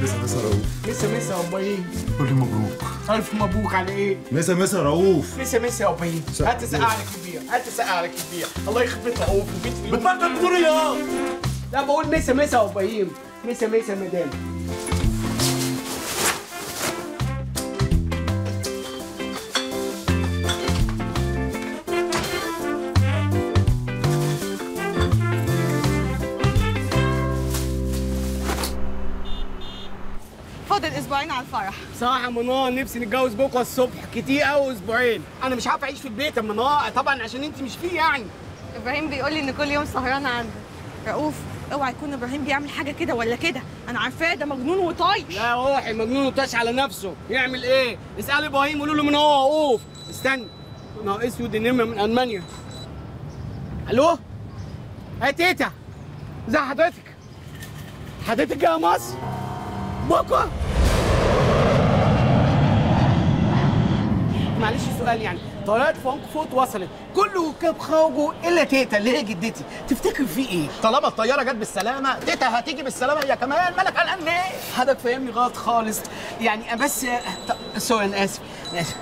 مسا مسا رؤوف. مسا مسا يا إبراهيم قول لي مبروك. الف مبروك على إيه؟ مسا مسا رؤوف. مسا مسا يا إبراهيم هات سقع لك البير هات سقع لك البير الله يخرب بيت رؤوف البيت في بتبطل بتقول إيه لا بقول مسا مسا يا إبراهيم مسا مسا يا مدام على الفرح. صراحة يا منار نفسي نتجوز بكرة الصبح. كتير قوي أسبوعين. أنا مش عارف أعيش في البيت يا منار. طبعا عشان أنت مش فيه يعني. إبراهيم بيقول لي إن كل يوم سهران عندك رؤوف أوعى يكون إبراهيم بيعمل حاجة كده ولا كده. أنا عارفاه ده مجنون وطايش. لا يا روحي مجنون وطاش على نفسه. يعمل إيه؟ اسأل إبراهيم قولوا له من هو وقوف استنى. أسود النمر من ألمانيا. ألو؟ يا تيتا. ازي حضرتك؟ حضرتك جاية مصر؟ بكرة؟ معلش سؤال يعني. طيارات فرانكفورت وصلت. كل ركاب خرجوا إلا تيتا. اللي هي جدتي؟ تفتكر في إيه؟ طالما الطيارة جت بالسلامة تيتا هتيجي بالسلامة. هي كمان مالك قلقان ليه؟ حضرتك فاهمني غلط خالص. يعني بس sorry أنا آسف. أنا اسف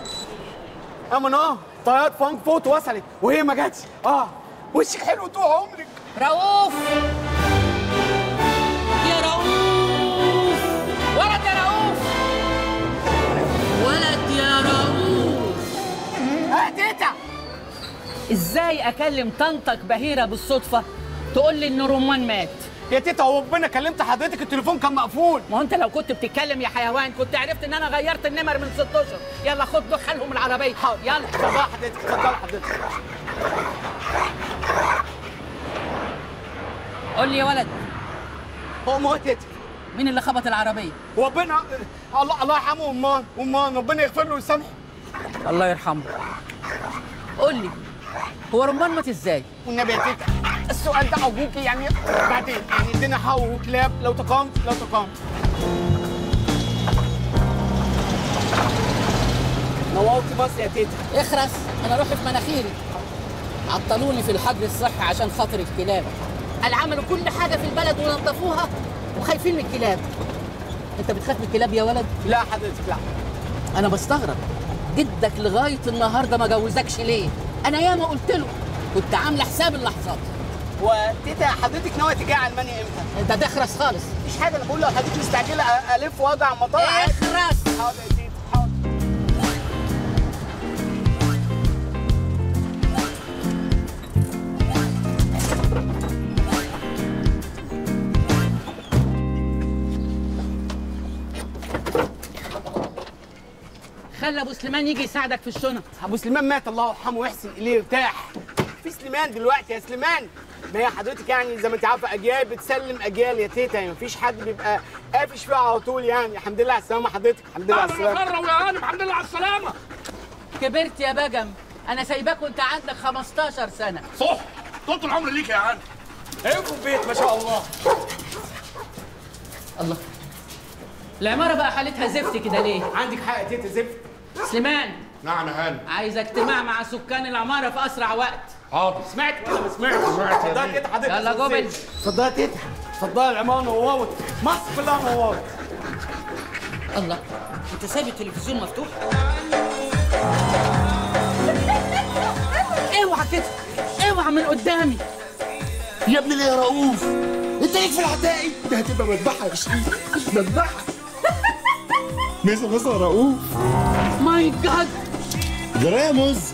اما آه طيارات فرانكفورت وصلت. وهي ما جاتش. آه. وشك حلو طول عمرك؟ رؤوف! إزاي أكلم طنطك بهيرة بالصدفة؟ تقول لي إن رمان مات. يا تيتا هو ربنا كلمت حضرتك التليفون كان مقفول. ما هو أنت لو كنت بتتكلم يا حيوان كنت عرفت إن أنا غيرت النمر من 16 يلا خد دخلهم العربية. يلا. صباح حضرتك اتفضل حضرتك. قول لي يا ولد. هو ما هو تيتا. مين اللي خبط العربية؟ ربنا الله الله يرحمه أمان أمان ربنا يغفر له ويسامحه. الله يرحمه. قول لي. هو رمان مات إزاي؟ والنبي يا تيتا السؤال ده ابوكي يعني بعدين يعني ادينا حو وكلاب لو تقامت لو تقامت نورت مصر يا تيتا. اخرس أنا روحي في مناخيري. عطلوني في الحجر الصحي عشان خاطر الكلاب. قال عملوا كل حاجة في البلد ونظفوها وخايفين من الكلاب. أنت بتخاف من الكلاب يا ولد؟ لا حضرتك لا. أنا بستغرب. جدك لغاية النهارده ما جوزكش ليه؟ أنا ياما قلت له كنت عاملة حساب اللحظات وتيتا حضرتك ناوية تيجي على المانيا إمتى؟ أنت تخرس خالص مفيش حاجة أنا بقول لو حضرتك مستعجلة ألف واجع المطار عادي. اخرس حاضر خلي ابو سليمان يجي يساعدك في الشنط. أبو سليمان مات الله يرحمه ويحسن إليه يرتاح في سليمان دلوقتي يا سليمان. ما هي حضرتك يعني زي ما أنت عارفة أجيال بتسلم أجيال يا تيتا يعني مفيش حد بيبقى قافش فيها على طول يعني. الحمد لله على السلامة حضرتك الحمد لله على السلامة. خرب يا هانم الحمد لله على السلامة. كبرت يا بجم. أنا سايباك وأنت عندك 15 سنة. صح. طول العمر ليك يا عم. أيوه البيت ما شاء الله. الله. العماره بقى حالتها زفت كده ليه؟ عندك حق يا تيتا زفت. سليمان. نعم يا هانم عايز اجتماع مع سكان العمارة في أسرع وقت. حاضر. سمعت ولا ما سمعتش؟ سمعت. بيه. يا تيتا حضرتك يلا جوبل. اتفضلي يا تيتا اتفضلي العماره نورت مصر كلها نورت الله. أنت سايب التلفزيون مفتوح؟ اوعى كده. اوعى من قدامي. يا ابني ليه يا رؤوف؟ انت ليك في العتاقي؟ ده هتبقى مذبحة يا شريف مذبحة. ميزه يا رؤوف. my God. جرى يا مز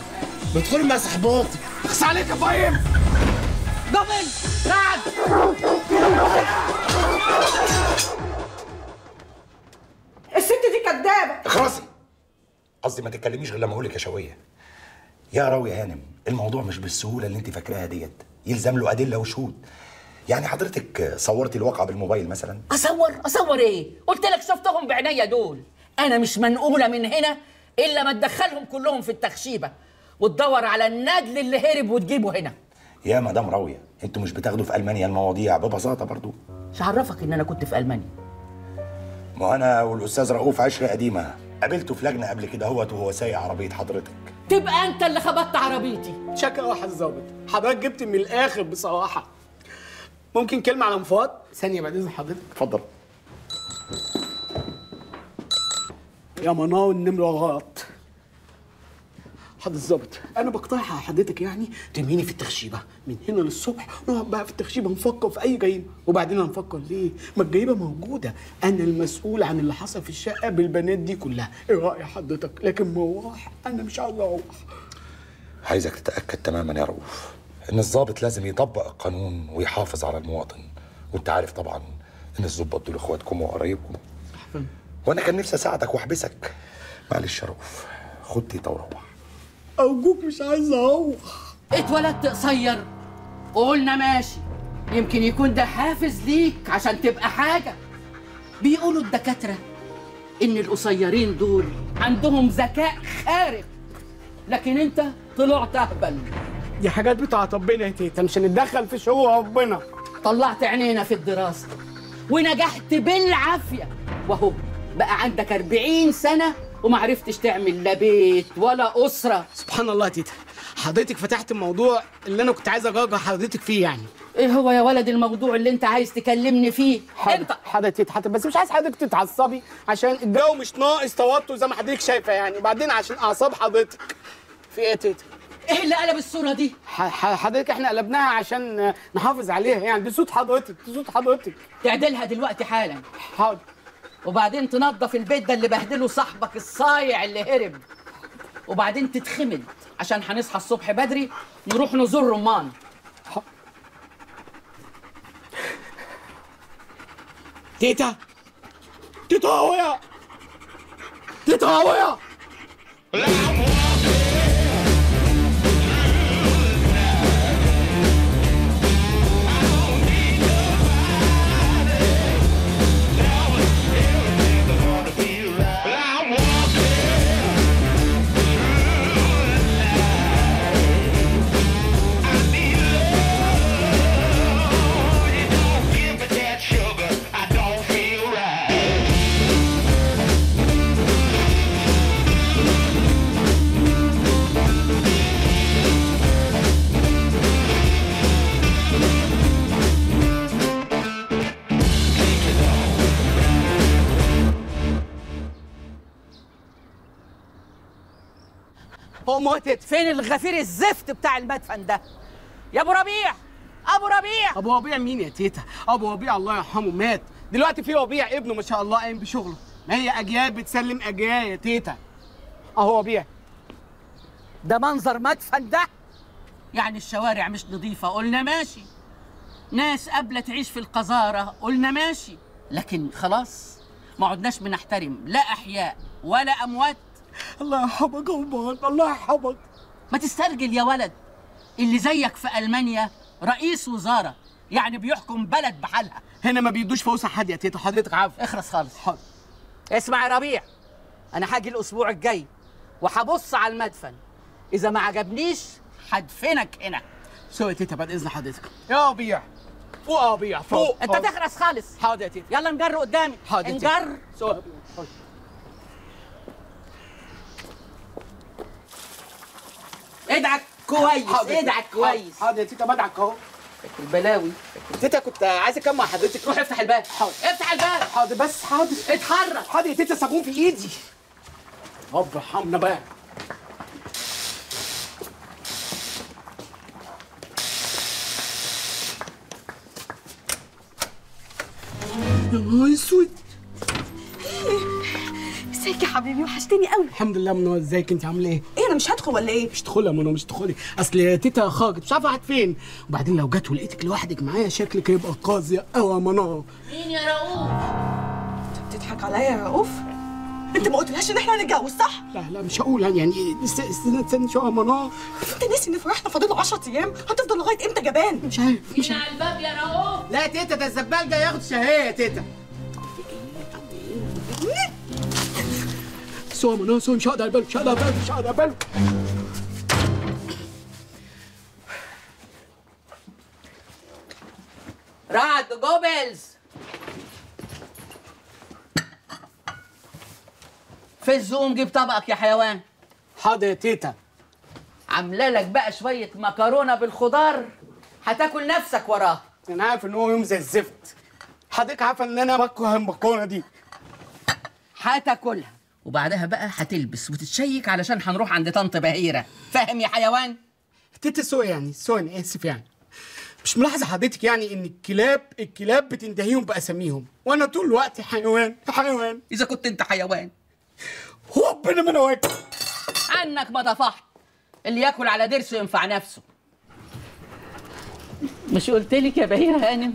بدخل مع صحباتي اخس عليك يا فاهم جوبل رعد الست دي كدابة. اخرسي قصدي ما تتكلميش غير لما أقول لك يا شوية. يا راوي يا هانم الموضوع مش بالسهولة اللي أنت فاكراها ديت. يلزم له أدلة وشهود. يعني حضرتك صورتي الواقعة بالموبايل مثلا؟ أصور؟ أصور إيه؟ قلت لك شفتهم بعينيا دول. أنا مش منقولة من هنا إلا ما تدخلهم كلهم في التخشيبة وتدور على النجل اللي هرب وتجيبه هنا. يا مدام راوية أنتوا مش بتاخدوا في ألمانيا المواضيع ببساطة برضو؟ مش عرفك إن أنا كنت في ألمانيا. ما أنا والأستاذ رؤوف عشره قديمة قابلته في لجنة قبل كده هوت وهو سايق عربية حضرتك. تبقى أنت اللي خبطت عربيتي. شكرا واحد ظابط. حضرتك جبت من الآخر بصراحه ممكن كلمة على مفاد ثانية بعد إذن حضرتك. اتفضل. يا منار النمره غلط حضرتك الظابط أنا بقترح على حضرتك يعني ترميني في التخشيبة. من هنا للصبح نقعد بقى في التخشيبة نفكر في أي جريمة. وبعدين هنفكر ليه؟ ما الجريمة موجودة. أنا المسؤول عن اللي حصل في الشقة بالبنات دي كلها. إيه رأي حضرتك؟ لكن مروح أنا مش عاوز أروح. عايزك تتأكد تماما يا رؤوف إن الضابط لازم يطبق القانون ويحافظ على المواطن. وأنت عارف طبعا إن الضباط دول إخواتكم وقرايبكم. وأنا كان نفسي اساعدك واحبسك. معلش يا رؤوف خد تيتا وروح. ارجوك مش عايز أروح. اتولدت قصير. وقلنا ماشي. يمكن يكون ده حافز ليك عشان تبقى حاجة. بيقولوا الدكاترة إن القصيرين دول عندهم ذكاء خارق. لكن أنت طلعت أهبل. دي حاجات بتاعت ربنا يا تيتا مش هنتدخل في شؤون ربنا. طلعت عينينا في الدراسة ونجحت بالعافية. وهو بقى عندك 40 سنة وما عرفتش تعمل لا بيت ولا أسرة. سبحان الله يا تيتا. حضرتك فتحت الموضوع اللي أنا كنت عايز اجرجر حضرتك فيه يعني. إيه هو يا ولد الموضوع اللي أنت عايز تكلمني فيه؟ انت حضرتك تيتا حضرتك بس مش عايز حضرتك تتعصبي عشان الجو مش ناقص توتر زي ما حضرتك شايفة يعني. وبعدين عشان أعصاب حضرتك. في إيه تيتا؟ إيه اللي قلب الصورة دي؟ حضرتك إحنا قلبناها عشان نحافظ عليها يعني. دي صوت حضرتك دي صوت حضرتك. تعدلها دلوقتي حالا. حاضر. وبعدين تنظف البيت ده اللي بهدله صاحبك الصايع اللي هرب. وبعدين تتخمد. عشان هنصحى الصبح بدري نروح نزور رمان. تيتا! تيتا هويا! تيتا هويا! تيتا فين الغفير الزفت بتاع المدفن ده؟ يا أبو ربيع أبو ربيع. أبو ربيع مين يا تيتا؟ أبو ربيع الله يرحمه مات. دلوقتي في ربيع ابنه ما شاء الله قايم بشغله. ما هي أجيال بتسلم أجيال يا تيتا؟ أهو ربيع. ده منظر مدفن ده؟ يعني الشوارع مش نظيفة؟ قلنا ماشي. ناس قابلة تعيش في القذارة قلنا ماشي. لكن خلاص ما عدناش بنحترم لا أحياء ولا أموات الله يرحمك يا أمال الله يرحمك ما تسترجل يا ولد. اللي زيك في ألمانيا رئيس وزارة يعني بيحكم بلد بحالها. هنا ما بيدوش فوسع حد يا تيتا حضرتك عارف. اخرس خالص. حاضر. اسمع يا ربيع أنا هاجي الأسبوع الجاي وهبص على المدفن. إذا ما عجبنيش هدفنك هنا. sorry يا تيتا بعد إذن حضرتك. يا ربيع فوق يا ربيع فوق. أنت تخرس خالص. حاضر يا تيتا يلا نجر قدامي. حاضر. نجر. sorry ادعك كويس. ادعك كويس. حاضر يا تيتا بدعك أهو. البلاوي تيتا كنت عايز اكمل مع حضرتك روح افتح الباب. حاضر. افتح الباب. حاضر بس حاضر. اتحرك. حاضر يا تيتا صابون في ايدي. رب ارحمنا بقى. يا نهار أسود. ازيك يا حبيبي؟ وحشتني قوي. الحمد لله منى ازيك؟ انت عامله إيه؟ إيه أنا مش هدخل ولا إيه؟ مش تدخلي يا منى مش تدخلي اصل يا تيتا خرجت مش عارفة راحت فين. وبعدين لو جت ولقيتك لوحدك معايا شكلك هيبقى قاسي قوي يا منى مين يا رؤوف؟ بتضحك عليا يا رؤوف؟ انت ما قلتلهاش ان إحنا هنتجوز صح؟ لا لا مش هقول. يعني است- استنى استنى شوية يا منى انت ناسي ان فرحنا فاضل 10 أيام؟ هتفضل لغاية إمتى جبان؟ مش عارف مين على الباب يا رؤوف. لا يا تيتا ده الزبال جاي ياخد شهية يا تيتا. سوى يا منى سوى مش هقدر بالك بالك مش هقدر بالك رعد جوبلز. في الزوم جيب طبقك يا حيوان. حاضر يا تيتا. عامله لك بقى شوية مكرونه بالخضار. هتاكل نفسك وراها أنا عارف إن هو يوم زي الزفت. حضرتك عارفة إن أنا بكره المكرونة دي؟ هتاكلها. وبعدها بقى هتلبس وتتشيك علشان هنروح عند طنط بهيرة. فاهم يا حيوان؟ تيتا سوى يعني أنا آسف يعني. مش ملاحظة حضرتك يعني إن الكلاب الكلاب بتنتهيهم بأساميهم؟ وأنا طول الوقت حيوان حيوان. إذا كنت أنت حيوان. ربنا أنا واكل عنك ما طفحت. اللي ياكل على ضرسه ينفع نفسه. مش قلت لك يا بهير هانم؟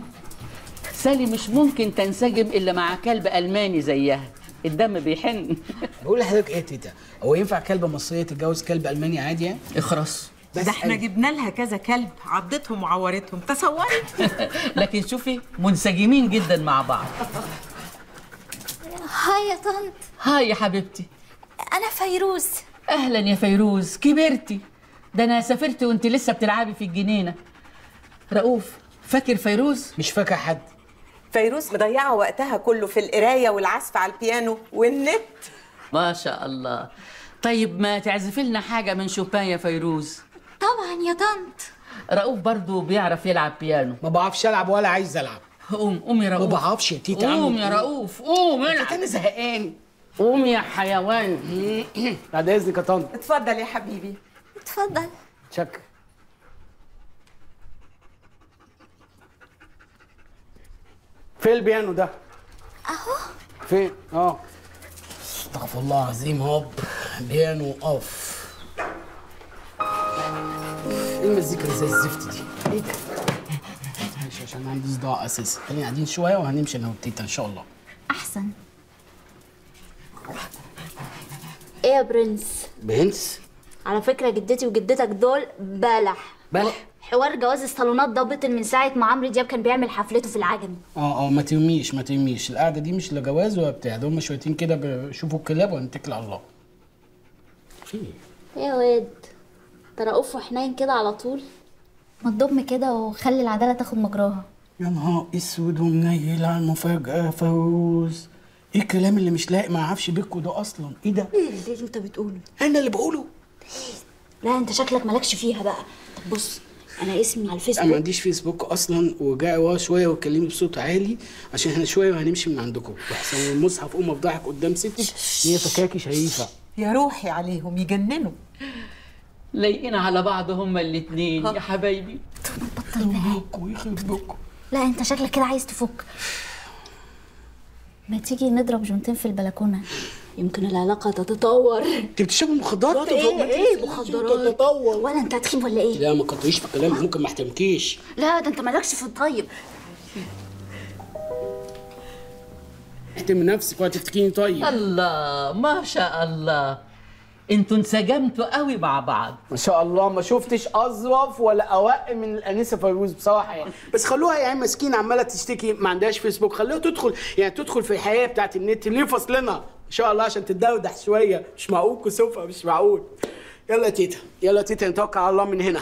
سالي مش ممكن تنسجم إلا مع كلب ألماني زيها. الدم بيحن. بقول لحضرتك إيه يا تيتا؟ هو ينفع كلبه مصرية تتجوز كلب ألماني عادي يعني؟ اخرس. بس ده إحنا جبنا لها كذا كلب عضتهم وعورتهم. تصوري؟ لكن شوفي منسجمين جدا مع بعض. هاي يا طنط. هاي يا حبيبتي. أنا فيروز. أهلا يا فيروز. كبرتي. ده أنا سافرت وأنت لسه بتلعبي في الجنينة. رؤوف فاكر فيروز؟ مش فاكر حد. فيروز مضيعه وقتها كله في القرايه والعزف على البيانو والنت. ما شاء الله. طيب ما تعزفي لنا حاجة من شوبان يا فيروز؟ طبعا يا طنط. رؤوف برضو بيعرف يلعب بيانو. ما بعرفش ألعب ولا عايز ألعب. قوم قوم يا ما رؤوف بعرفش يا تيتا قوم يا؟ رؤوف قوم العب. أنا زهقان. قوم يا حيوان. بعد إذنك يا طنط. اتفضل يا حبيبي. اتفضل. شكرا. فين البيانو ده؟ أهو. فين؟ آه. استغفر الله العظيم هوب بيانو أوف. إيه المزيكا اللي زي الزفت دي؟ إيه ده؟ ماشي عشان عندي صداع أساسا خلينا قاعدين شوية وهنمشي أنا وتيتا إن شاء الله. أحسن. إيه يا برنس؟ بنس على فكرة جدتي وجدتك دول بلح. بلح؟ حوار جواز الصالونات ده بطل من ساعة ما عمرو دياب كان بيعمل حفلته في العجمي. آه آه ما تهميش ما تهميش. القعدة دي مش لا جواز ولا بتاع ده هم شويتين كده بيشوفوا الكلاب ونتكل على الله. في إيه يا واد؟ ده رؤوف وحنين كده على طول. ما تضم كده وخلي العدالة تاخد مجراها. يا نهار اسود ومنيل على المفاجأة فوز. إيه الكلام اللي مش لايق مع عفش بيكو ده أصلا. إيه ده؟ إيه اللي انت بتقوله؟ أنا اللي بقوله. لا انت شكلك مالكش فيها بقى. طب بص أنا اسمي على أنا ما الفيسبوك عنديش فيسبوك أصلا وجاي ورا شوية واتكلمي بصوت عالي عشان إحنا شوية وهنمشي من عندكم. واحسن المصحف قوم أفضحك قدام ستك هي فكاكي شريفة. يا روحي عليهم يجننوا. لايقين على بعض هما الاتنين. يا حبايبي. لا أنت شكلك كده عايز تفك. ما تيجي نضرب جونتين في البلكونة. يمكن العلاقة تتطور. انت بتشرب مخدرات؟ إيه إيه مخدرات. ولا أنت هتخيب ولا إيه؟ لا ما كتريش في الكلام ممكن ما احترمكيش. لا ده أنت مالكش في الطيب. احترم نفسك وهتفتكيني طيب. الله ما شاء الله. أنتوا انسجمتوا قوي مع بعض. ما شاء الله ما شفتش أظرف ولا اوق من الأنسة فيروز بصراحة يعني. بس خلوها يعني مسكينة عمالة تشتكي ما عندهاش فيسبوك. خلوها تدخل يعني تدخل في الحياة بتاعت النت ليه فصلنا إن شاء الله عشان تتدودح شوية. مش معقول كسوفه مش معقول. يلا يا تيتا. يلا يا تيتا نتوكل على الله من هنا.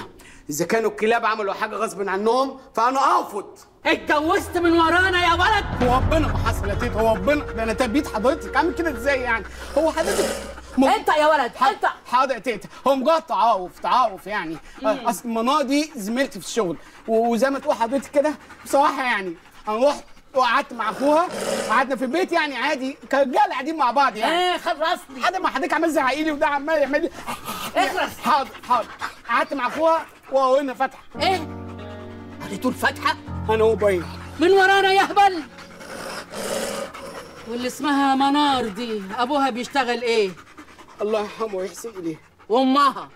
إذا كانوا الكلاب عملوا حاجة غصب عنهم فأنا أرفض. اتجوزت من ورانا يا ولد. هو ربنا ما حصل يا تيتا هو ربنا. ده أنا تبيت حضرتك. عامل كده إزاي يعني؟ هو حضرتك انت يا ولد انت. حاضر يا تيتا. هو مجرد تعارف تعارف يعني. أصل منى دي زميلتي في الشغل. وزي ما تقول حضرتك كده بصراحة يعني أنا رحت وقعدت مع اخوها وقعدنا في البيت يعني عادي كرجاله قاعدين مع بعض يعني. إيه خلصني حد ما حضرتك عمال زعقي لي وده عمال يعمل لي. اخلص حاضر حاضر. قعدت مع اخوها وقلنا فتحة. إيه؟ قالتوا الفتحه أنا وبين من ورانا يا هبل. واللي اسمها منار دي أبوها بيشتغل إيه؟ الله يرحمه ويحسن إليه. وامها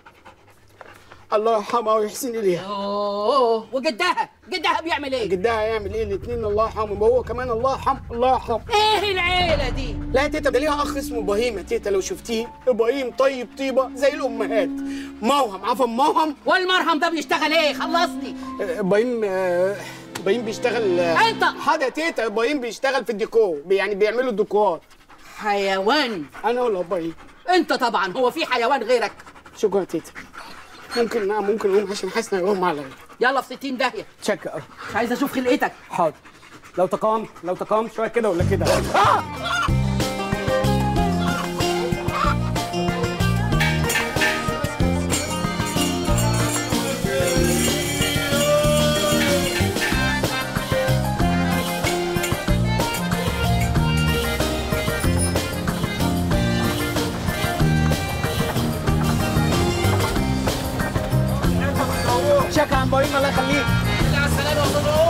الله يرحمها ويحسن إليها. أوه وجدها جدها بيعمل إيه؟ جدها هيعمل إيه؟ الاثنين الله يرحمهم. وهو كمان الله يرحمه الله يرحمه إيه العيلة دي؟ لا يا تيتا ده ليها أخ اسمه إبراهيم يا تيتا لو شفتيه. إبراهيم طيب طيبة زي الأمهات. موهم عارفه موهم. والمرهم ده بيشتغل إيه؟ خلصني. آه، إبراهيم آه، إبراهيم بيشتغل آه، أنت. يا تيتا إبراهيم بيشتغل في الديكور. يعني بيعملوا الديكورات حيوان. أنا ولا إبراهيم؟ أنت طبعا هو في حيوان غيرك. شكرا يا تيتا. ممكن نعم ممكن أقوم عشان حاسس ان يغمى عليا يلا في 60 داهيه تشك أوي. مش عايز أشوف خلقتك. حاضر. لو تقامت لو تقامت شوية كده ولا كده. شكرا. يا إبراهيم الله يخليك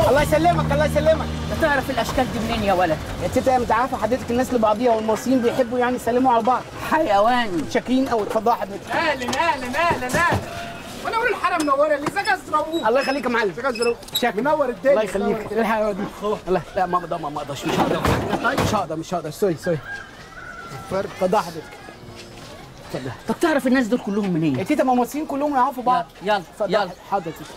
الله يسلمك الله يسلمك. تعرف الأشكال دي منين يا ولد؟ يا تيتا انت عارفه حضرتك الناس لبعضيها والمصريين بيحبوا يعني يسلموا على بعض. حيوان شاكرين قوي اتفضلي حضرتك أهلا أهلا أهلا أهلا ونور الحاره منوره اللي زكا زرقوق الله يخليك يا معلم. زكا زرقوق شاك منور الدنيا. الله يخليك. إيه الحلاوه دي. الله. لا ما أقدر ما أقدرش مش هقدر. مش هقدر مش هقدر. sorry sorry. اتفضلي حضرتك اتفضل طب تعرف الناس دول كلهم منين؟ يا تيتا ما المصريين كلهم يعرفوا بعض. يلا اتفضل. يلا. حاضر يا تيتا.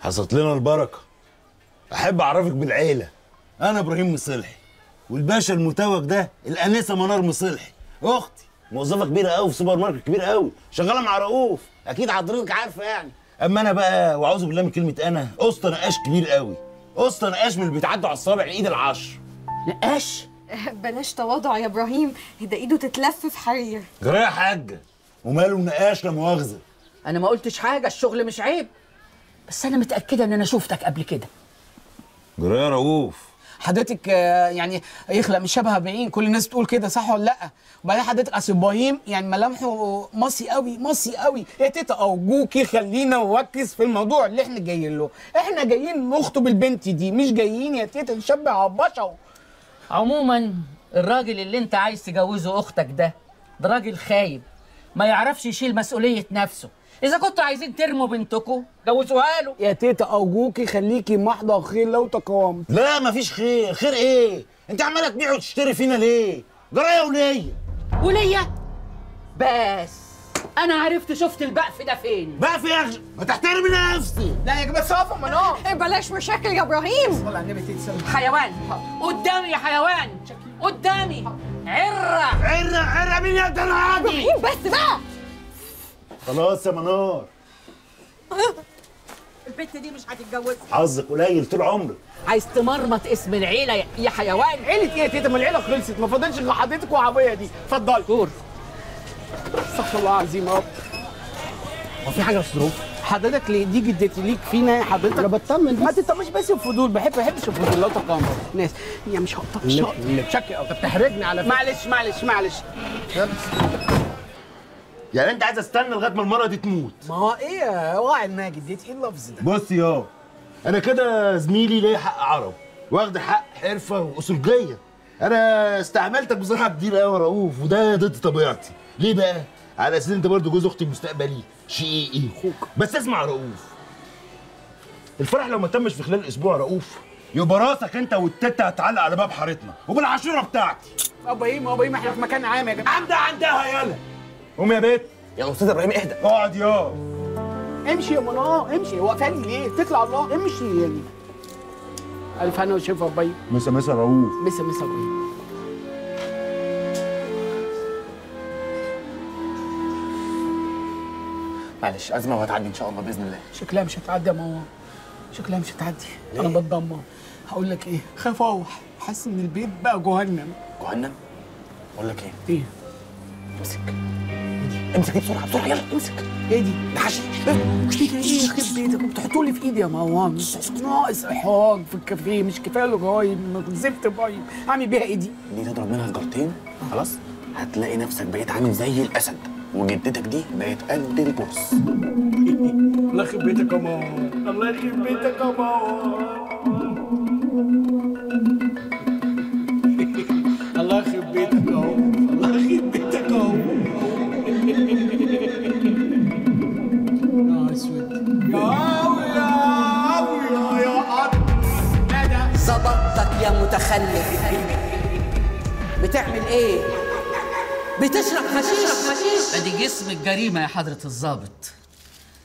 حصلت لنا البركة. أحب أعرفك بالعيلة. أنا إبراهيم مصلحي والباشا المتوج ده الأنسة منار مصلحي. أختي موظفة كبيرة قوي في سوبر ماركت كبير قوي شغالة مع رؤوف. أكيد حضرتك عارفة يعني. أما أنا بقى وأعوذ بالله من كلمة أنا أسطى نقاش كبير قوي أسطى نقاش من اللي بيتعدوا على الصابع الايد العشر. نقاش؟ بلاش تواضع يا إبراهيم ده إيده تتلف في حرير. جرى يا حاجة وماله نقاش لا مؤاخذة. أنا ما قلتش حاجة الشغل مش عيب. بس أنا متأكدة إن أنا شفتك قبل كده. جرى يا رؤوف. حضرتك آه، يعني يخلق مش شبه بعين. كل الناس بتقول كده صح ولا لأ؟ وبعدين حضرتك أصل إبراهيم يعني ملامحه مصي قوي مصي قوي. يا تيتا ارجوكي خلينا نركز في الموضوع اللي إحنا جايين له. إحنا جايين نخطب البنت دي مش جايين يا تيتا نشبع على البشر. عموما الراجل اللي انت عايز تجوزه أختك ده ده راجل خايب. ما يعرفش يشيل مسؤولية نفسه. إذا كنتوا عايزين ترموا بنتكم جوزوها له. يا تيتا ارجوكي خليكي محضر خير لو تقاومت. لا مفيش خير. خير إيه؟ أنت عمالة تبيع وتشتري فينا ليه؟ جرى يا وليه وليا؟ بس. أنا عرفت شفت البقف ده فين. بقى في اخ ما تحترمي نفسي لا يا جماعة صافا منار بلاش مشاكل يا إبراهيم. والله النبي حيوان. قدامي يا حيوان. قدامي. عرة. عرة عرة مين يا إبراهيم بس بقى. خلاص يا منار. البت دي مش هتتجوز حظك قليل طول عمرك. عايز تمرمط اسم العيلة يا- يا حيوان. عيلة إيه يا تيتا ما العيلة خلصت. ما فاضلش غير حضرتك وعبية دي. اتفضلي. دور استغفر الله العظيم يا رب. هو في حاجة في ظروف حضرتك ليه؟ دي جدتي ليك فينا يا حضرتك؟ أنا بطمن ما تطمنش بس الفضول بحب بحبش الفضول لو تقام ناس. يا مش هقطع مش هقطع شكي قوي بتحرجني على فكرة. معلش معلش معلش. يعني أنت عايز أستنى لغاية ما المرة دي تموت؟ ما هو إيه يا وعي الماجد دي إيه اللفظ ده؟ بص يا أنا كده زميلي ليه حق عرب واخد حق حرفة واصولجيه أنا استعملتك بصراحة كتير قوي يا رؤوف وده ضد طبيعتي. ليه بقى؟ على أساس أنت برضه جوز أختي المستقبلي شقيقي. أخوك. بس اسمع يا رؤوف. الفرح لو ما تمش في خلال أسبوع يا رؤوف يبقى راسك أنت والتتة هتعلق على باب حارتنا وبالعاشورة بتاعتي. أبا إيه ما أبا إيه ما إحنا في مكان عام يا جدع عندها عندها يالا قوم يا بيت. يا أستاذ إبراهيم اهدى. اقعد يا. امشي يا منى امشي. هو فاني ليه؟ تطلع الله. امشي يعني ألف أنا وشوف ابي مسا مسا رؤوف. مسا مسا ابي معلش ازمه وهتعدي إن شاء الله بإذن الله. شكلها مش هتعدي يا ماما. شكلها مش هتعدي. أنا بتدمر هقول لك إيه. خاف أروح حاسس إن البيت بقى جهنم. جهنم؟ أقول لك إيه؟ إيه؟ امسك. امسك دي بسرعة بسرعة. يلا امسك. إيه دي؟ ده حشيش إيه إيه يخرب بيتك؟ بتحطوا لي في إيدي يا مروان مش ناقص احراج في الكافيه. مش كفاية لغايب زفت بايب. اعمل بيها إيه دي؟ دي تضرب منها سجارتين؟ خلاص؟ هتلاقي نفسك بقيت عامل زي الأسد. وجدتك دي بقت قد البرص الله يخرب بيتك يا مروان الله يخرب بيتك يا مروان الله يخرب بيتك اهو الله يخرب بيتك اهو يا أسود. يا يا يا ظبطتك يا متخلف. بتعمل إيه؟ بتشرب حشيش حشيش أدي جسم الجريمة يا حضرة الضابط.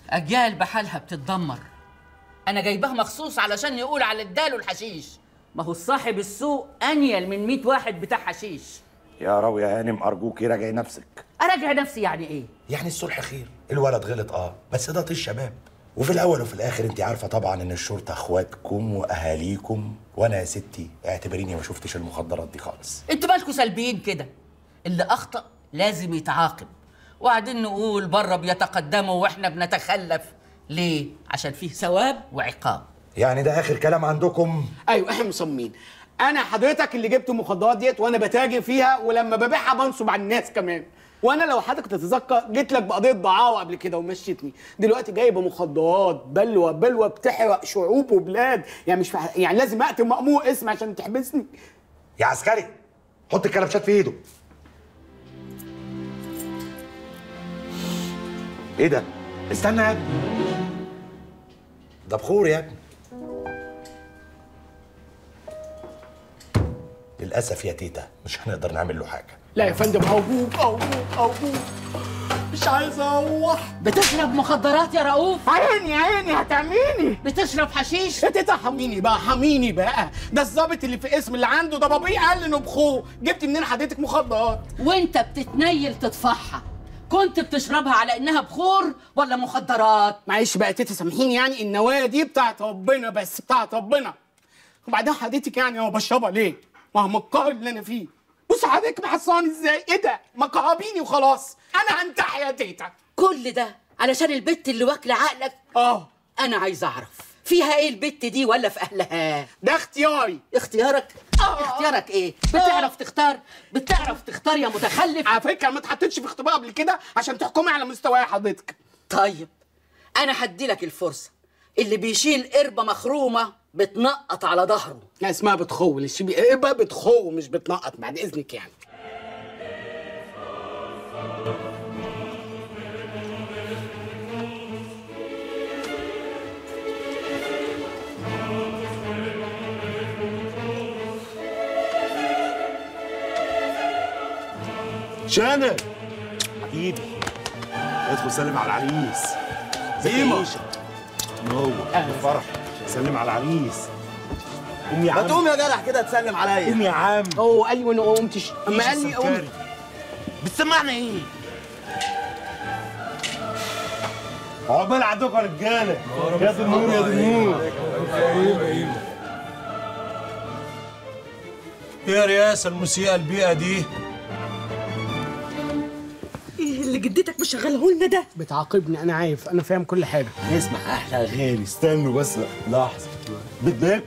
أجيال بحالها بتتدمر. أنا جايباه مخصوص علشان يقول على اداله الحشيش ما هو صاحب السوق أنيل من 100 واحد بتاع حشيش. يا راوي يا هانم أرجوك راجعي نفسك. أراجع نفسي يعني إيه؟ يعني الصلح خير الولد غلط آه. بس ده طيش شباب. وفي الأول وفي الآخر أنت عارفة طبعا إن الشرطة أخواتكم وأهاليكم. وأنا يا ستي اعتبريني ما شفتش المخدرات دي خالص. أنتوا مالكوا سلبيين كده؟ اللي أخطأ لازم يتعاقب. وقاعدين نقول بره بيتقدموا وإحنا بنتخلف. ليه؟ عشان فيه ثواب وعقاب. يعني ده آخر كلام عندكم؟ أيوه إحنا مصممين. أنا حضرتك اللي جبت المخدرات ديت وأنا بتاجر فيها ولما ببيعها بنصب على الناس كمان. وأنا لو حضرتك تتذكر جيت لك بقضية ضعاوه قبل كده ومشيتني. دلوقتي جايبه مخدرات بلوه بلوه بتحرق شعوب وبلاد. يعني مش فح... يعني لازم أقتل مأمور اسم عشان تحبسني. يا عسكري حط الكلبشات في إيده. إيه ده؟ استنى يا ابني. ده بخور يا ابني. للأسف يا تيتا مش هنقدر نعمل له حاجة. لا يا فندم ارجوك ارجوك ارجوك مش عايز أروح. بتشرب مخدرات يا رؤوف؟ عيني عيني هتعميني. بتشرب حشيش؟ يا تيتا حميني بقى حميني بقى. ده الظابط اللي في اسم اللي عنده ده بابيه قال إنه بخور. جبت منين حضرتك مخدرات؟ وانت بتتنيل تطفحها كنت بتشربها على إنها بخور ولا مخدرات؟ معلش بقى تيتا سامحيني يعني النوايا دي بتاعت ربنا بس بتاعت ربنا. وبعدين حضرتك يعني هو بشربها ليه؟ ما هو مكار اللي أنا فيه. بص حضرتك محصاني إزاي؟ إيه ده؟ ما كهربيني وخلاص. أنا هنتحي يا تيتا. كل ده علشان البت اللي واكلة عقلك؟ آه. أنا عايز أعرف. فيها إيه البت دي ولا في اهلها؟ ده اختياري. اختيارك؟ اختيارك إيه؟ بتعرف تختار؟ بتعرف تختار يا متخلف؟ على فكرة ما اتحطيتش في اختبار قبل كده عشان تحكمي على مستواي حضرتك. طيب أنا هدي لك الفرصة. اللي بيشيل قربة مخرومة بتنقط على ظهره. لا اسمها بتخو بقى بتخو مش بتنقط بعد إذنك يعني. شنب حبيبي. ادخل سلم على العريس. قيمة. هو فرح. سلم على العريس. قوم يا ما عم. تقوم يا جدع كده تسلم عليا. قوم يا عم. هو قال لي وأنا ما قمتش. أما قال لي قوم. بتسمعنا إيه؟ عقبال عندكم يا رجالة. يا النور يا دي النور. إيه يا رياسة الموسيقى البيئة دي. اللي جدتك مشغله لنا ده. بتعاقبني أنا عارف أنا فاهم كل حاجة. نسمع أحلى أغاني استنوا بس لحظة. بدك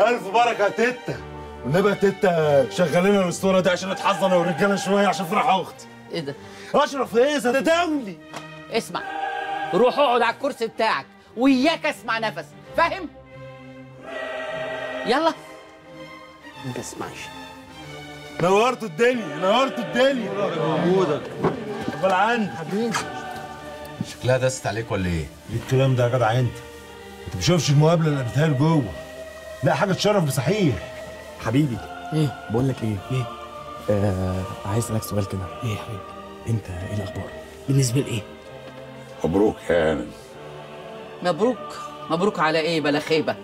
ألف بركة يا تيتا. والنبي يا تيتا شغلنا الأسطورة دي عشان نتحظى أنا والرجاله شوية عشان فرح أختي. إيه ده؟ أشرف إيه ستتولي اسمع روح اقعد على الكرسي بتاعك وياك اسمع نفس فاهم؟ يلا. ما تسمعش. نورت الدنيا نورت الدنيا. وجودك قبل عندي حبيبي. شكلها دست عليك ولا إيه؟ إيه الكلام ده يا جدع انت انت ما شوفش المقابلة اللي قابلتها لي جوه؟ لا حاجة تشرف بصحيح. حبيبي. إيه؟ بقول لك إيه؟ إيه؟ آه عايز اسألك سؤال كده. إيه يا حبيبي؟ انت إيه الأخبار؟ بالنسبة لإيه؟ مبروك يا هانم مبروك؟ مبروك على إيه بلا خيبة؟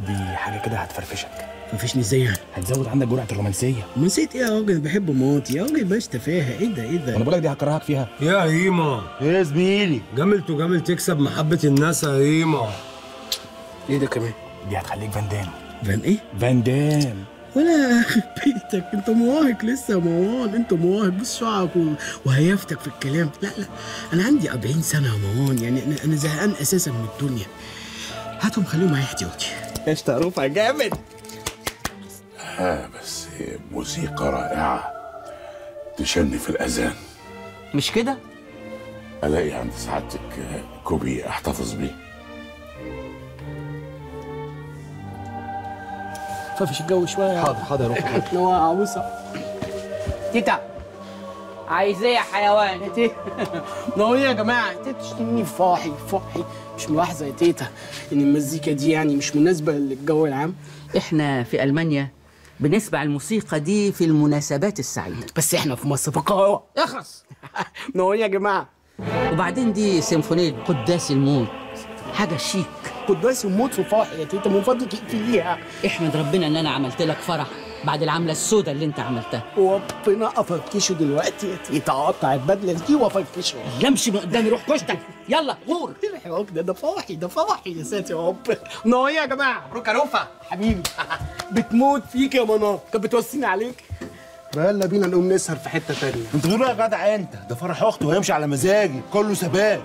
دي حاجة كده هتفرفشك. مفيشني إزاي يعني هتزود عندك جرعة الرومانسية. نسيت إيه يا راجل؟ بحب موت. يا راجل بلاش تفاهة. إيه ده؟ إيه ده؟ أنا بقول لك دي هكرهك فيها. يا هيما. إيه يا زميلي. جمل تجامل تكسب محبة الناس يا هيما. إيه ده كمان؟ دي هتخليك فان دام. فان إيه؟ فان دام. ولا بيتك. أنت مواهق لسه يا مروان أنت مواهق بص شعرك وهيافتك في الكلام. لا لا. أنا عندي 40 سنة يا مروان. يعني أنا أنا زهقان أساسا من الدنيا. هاتهم خليهم معايا احتياطي. قشطة رفع جامد. بس موسيقى رائعة تشني في الأذان. مش كده؟ ألاقي عند سعادتك كوبي أحتفظ بيه. ففش الجو شوية. حاضر حاضر يا رفع نوع عروسة. تيتا. عايز إيه يا حيوان. يا تيتا no يا جماعة؟ تيتا تشتمني فاحي فاحي. مش ملاحظة يا تيتا إن المزيكا دي يعني مش مناسبة للجو العام؟ إحنا في ألمانيا بنسمع الموسيقى دي في المناسبات السعيدة. بس إحنا في مصر في القاهره اخرس no يا جماعة. وبعدين دي سيمفونية قداس الموت. حاجة شيك. قداس الموت في فرحي يا تيتا من فضلك اقفليها احمد ربنا ان أنا عملت لك فرح. بعد العملة السوداء اللي انت عملتها. وربنا أفركشه دلوقتي. اقطع البدلة دي وأفركشه. يمشي من قدامي روح كشتك. يلا غور. إيه الحراك ده ده فرحي ده فرحي يا ساتر يا رب. نو يا جماعة. مبروك يا رفع حبيبي. بتموت فيك يا منار. كانت بتوصيني عليك. يلا بينا نقوم نسهر في حتة تانية. انت بتقول يا جدع انت. ده فرح أختي وهيمشي على مزاجي. كله ثبات.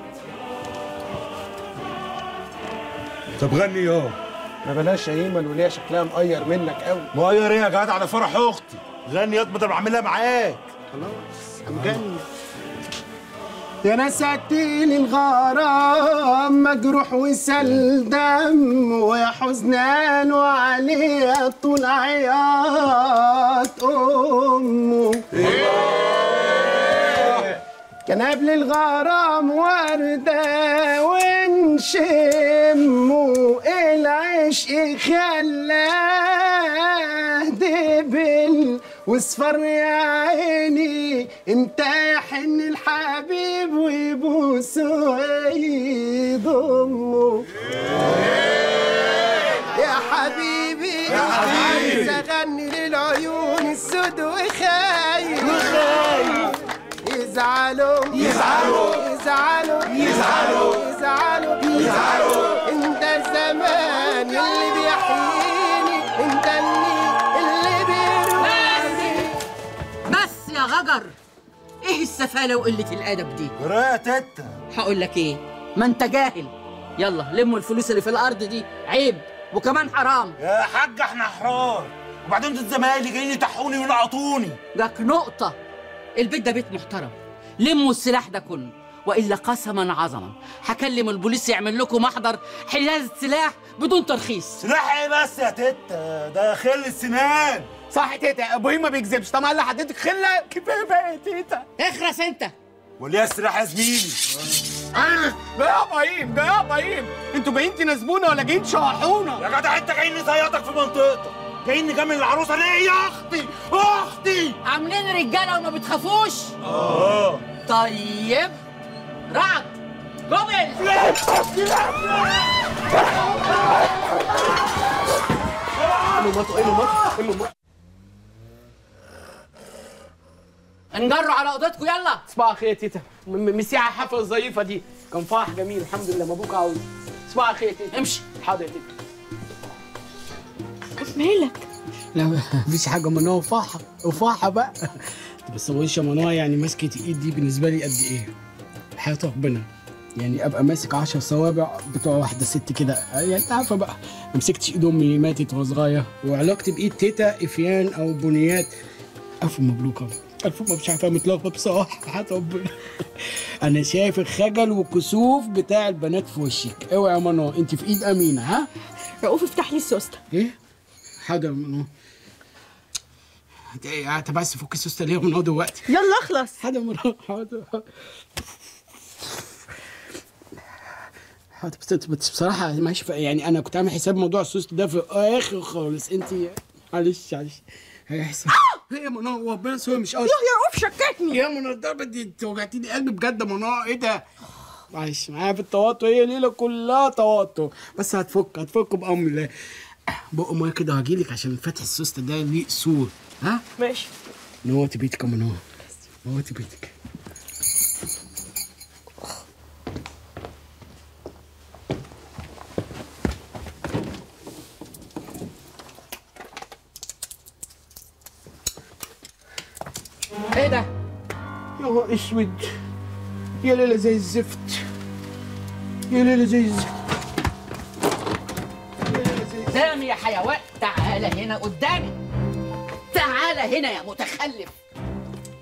طب غني يا ما بلاش يا ايمن وليها شكلها مقير منك قوي. مغير إيه يا جدع؟ ده فرح أختي. غني يا بدل ما اعملها معاك. خلاص هنغني يا ناس قتيل الغرام مجروح وسال دم ويا حزنان وعليه طول عياط أمه. كان قبل الغرام وردة ونشمه العشق خلاه دبل واصفر يا عيني إمتى يحن الحبيب ويبوسه ويضمه يا حبيبي يا حبيبي. اغني للعيون السود وخايف يزعلوا. يزعلوا. يزعلوا. يزعلوا. يزعلوا. يزعلوا. انت الزمان اللي بيحييني. انت النيل اللي بيرويني بس يا غجر. إيه السفالة وقلة الأدب دي؟ يا تيتا هقول لك إيه؟ ما انت جاهل. يلا لموا الفلوس اللي في الأرض دي. عيب. وكمان حرام. يا حاج إحنا احرار وبعدين دول زمايلي جايين يتحوني وينقطوني. جاك نقطة. البيت ده بيت محترم. لموا السلاح ده كله. وإلا قسما عظما. هكلم البوليس يعمل لكم محضر حيازه سلاح بدون ترخيص. سلاح إيه بس يا تيتا؟ ده خل السنان. صح يا تيتا إبراهيم ما بيكذبش. طبعا اللي حددك خله كفاية بقى يا تيتا. اخرس أنت. وليه السلاح يا زميلي. ده يا إبراهيم ده يا إبراهيم. أنتوا جايين تناسبونا ولا جايين تشوحونا يا جدع انت جايين نصيطك في منطقتك. جايين نجامل العروسة. ليه يا أختي؟ أختي! عاملين رجالة وما بتخافوش؟ آه. طيب رعد ماتوا انجروا على أوضتكم يلا. صباح الخير يا تيتا. م- م- مسيحة الحفله الظريفه دي. كان فرح جميل الحمد لله مبروك عاوز صباح الخير يا تيتا. امشي. حاضر يا تيتا. مالك لا مفيش حاجة منوع وفاحة. وفاحة بقى. بس وش يا منوع يعني مسكه الإيد دي بالنسبة لي قد إيه؟ حياه ربنا. يعني أبقى ماسك عشر صوابع بتوع واحدة ست كده. يعني أنت عارفة بقى ما مسكتش إيد أمي اللي ماتت وهي صغيرة. وعلاقتي بإيد تيتا إفيان أو بنيات. ألف مبروك. ألف مبروك مش عارفة متلخبط بصراحة. حياة ربنا. أنا شايف الخجل والكسوف بتاع البنات في وشك. اوعي يا منى أنت في إيد أمينة ها؟ رؤوف افتح لي السوستة. إيه؟ انت إيه طب عايز تفك السوسته ليه يا منى دلوقتي. يلا اخلص. حاضر يا منى حاضر حاضر بس بصراحة ماشي يعني أنا كنت عامل حساب موضوع السوست ده في الآخر خالص. أنت معلش معلش. هيحصل إيه يا منى هو ربنا سوى مش قصدي. يا رؤوف شكتني يا منى الضربة دي انت وجعتيني قلبي بجد يا منى إيه ده؟ معلش معايا في التوتر هي ليلة كلها توتر بس هتفك هتفك بأمر الله. بق مية كده هجيلك عشان فتح السوست ده ليه اصول ها؟ ماشي. نوتي بيتك يا منى نوتي بيتك. إيه ده؟ يا اسود. يا ليلة زي الزفت. يا ليلة زي الزفت. سامي يا حيوان. تعالى هنا قدامي. تعالى هنا يا متخلف.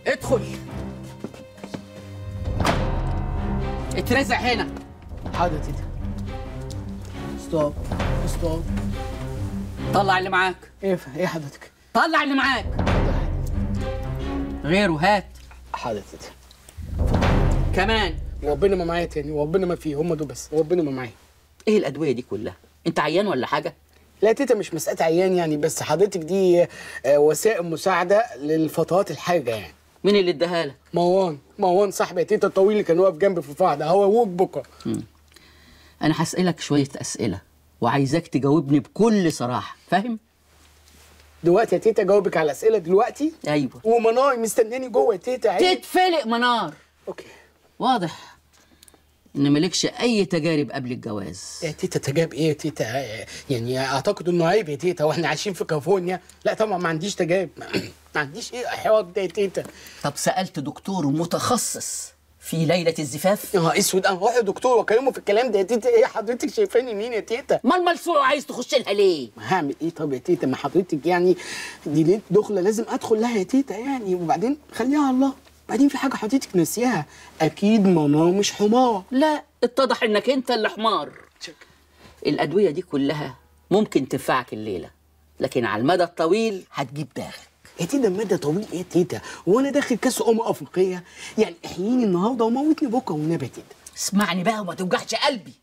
ادخل. اترزع هنا. حاضر تيتا. stop. stop. طلع اللي معاك. إيه إيه حضرتك؟ طلع اللي معاك. غيره هات. حاضر تيتا. كمان. وربنا ما معايا تاني. وربنا ما فيه. هم دول بس. وربنا ما معايا إيه الأدوية دي كلها؟ انت عيان ولا حاجة؟ لا تيتا مش مسألة عيان يعني بس حضرتك دي آه، وسائل مساعدة للفترات الحاجة يعني. مين اللي اداها لك؟ مروان. مروان صاحبي يا تيتا الطويل اللي كان واقف جنبي في الفرح ده. هو أبوك بكرة. أنا هسألك شوية أسئلة وعايزاك تجاوبني بكل صراحة فاهم؟ دلوقتي يا تيتا جاوبك على الأسئلة دلوقتي؟ أيوه. ومناي مستناني جوه يا تيتا عيب. تتفلق منار. okay. واضح. إن مالكش أي تجارب قبل الجواز. يا تيتا تجارب إيه يا تيتا يعني أعتقد إنه عيب يا تيتا وإحنا عايشين في كاليفورنيا لا طبعا ما عنديش تجارب. ما عنديش إيه حوار ده يا تيتا. طب سألت دكتور متخصص في ليلة الزفاف؟ يا أسود أنا هروح لدكتور وأكلمه في الكلام ده يا تيتا. إيه حضرتك شايفاني مين يا تيتا؟ ما الملسوع عايز تخش لها ليه؟ ما هعمل إيه طب يا تيتا؟ ما حضرتك يعني دي ليلة دخلة لازم أدخل لها يا تيتا يعني وبعدين خليها على الله. بعدين في حاجة حضرتك ناسيها أكيد ماما مش حمار. لا اتضح إنك أنت اللي حمار. الأدوية دي كلها ممكن تنفعك الليلة لكن على المدى الطويل هتجيب داغ يا تيتا المدى طويل؟ إيه يا تيتا وأنا داخل كاس أمم أفريقية. يعني احييني النهارده وموتني بكرة والنبي يا تيتا. اسمعني بقى وما توجعش قلبي.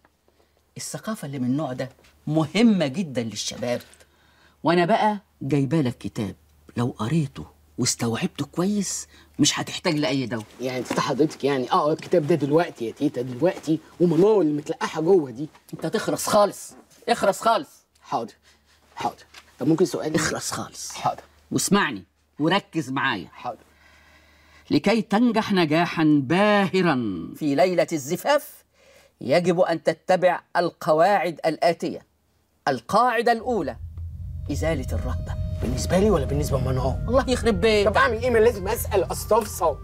الثقافة اللي من النوع ده مهمة جدا للشباب. وأنا بقى جايبة لك كتاب لو قريته واستوعبته كويس مش هتحتاج لأي دواء. يعني تيتا حضرتك يعني اقرا الكتاب ده دلوقتي يا تيتا دلوقتي اللي متلقحة جوه دي. انت تخرس خالص اخرس خالص. حاضر حاضر. طب ممكن سؤال؟ اخرس خالص. حاضر. واسمعني وركز معايا. حاضر. لكي تنجح نجاحا باهرا. في ليلة الزفاف يجب أن تتبع القواعد الآتية. القاعدة الأولى إزالة الرهبة بالنسبة لي ولا بالنسبة لمنار الله يخرب بيتك طب أعمل إيه ما لازم أسأل استفسر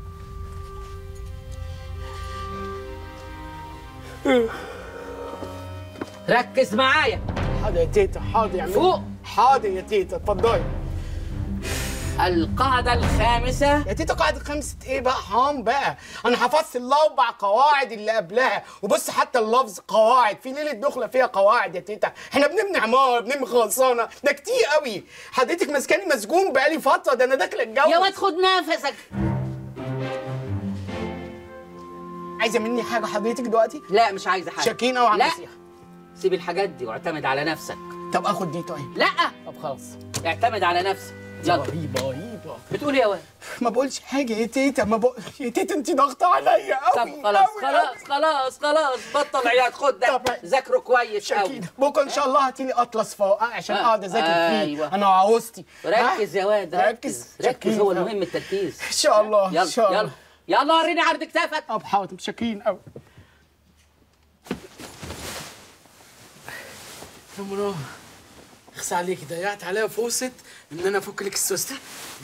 ركز معايا. حاضر يا تيتا حاضر يا فوق. حاضر يا تيتا اتفضلي. القاعدة الخامسة. يا تيتا قاعدة خمسة إيه بقى؟ حرام بقى. أنا حفظت الأربع قواعد اللي قبلها. وبص حتى اللفظ قواعد. في ليلة دخلة فيها قواعد يا تيتا إحنا بنبني عمارة بنبني خلصانة. ده كتير قوي. حضرتك ماسكاني مسجون بقالي فترة. ده أنا داخل اتجوز. يا واد خد نفسك. عايزة مني حاجة حضرتك دلوقتي؟ لا مش عايزة حاجة. شاكين أو لا. سيب الحاجات دي واعتمد على نفسك. طب آخد دي طيب. لا. طب خلاص. اعتمد على نفسك. يلا. رهيبة رهيبة. بتقول إيه يا واد؟ ما بقولش حاجة يا تيتا ما بقول يا تيتا انت ضاغطة عليا قوي طب خلاص خلاص خلاص خلاص بطل عياط خد ده. ذاكره كويس قوي بكرة إن شاء الله هاتيلي أطلس فوق عشان آه. أقعد أذاكر فيه. أيوة. أنا وعروستي ركز يا واد ركز. ركز. هو المهم التركيز. إن شاء الله يلا ان شاء الله. يلا يلا وريني عرض كتافك. طب حاضر متشكرين قوي يا منى اخس عليكي ضيعت عليا فرصة إن أنا أفك لك السوستة.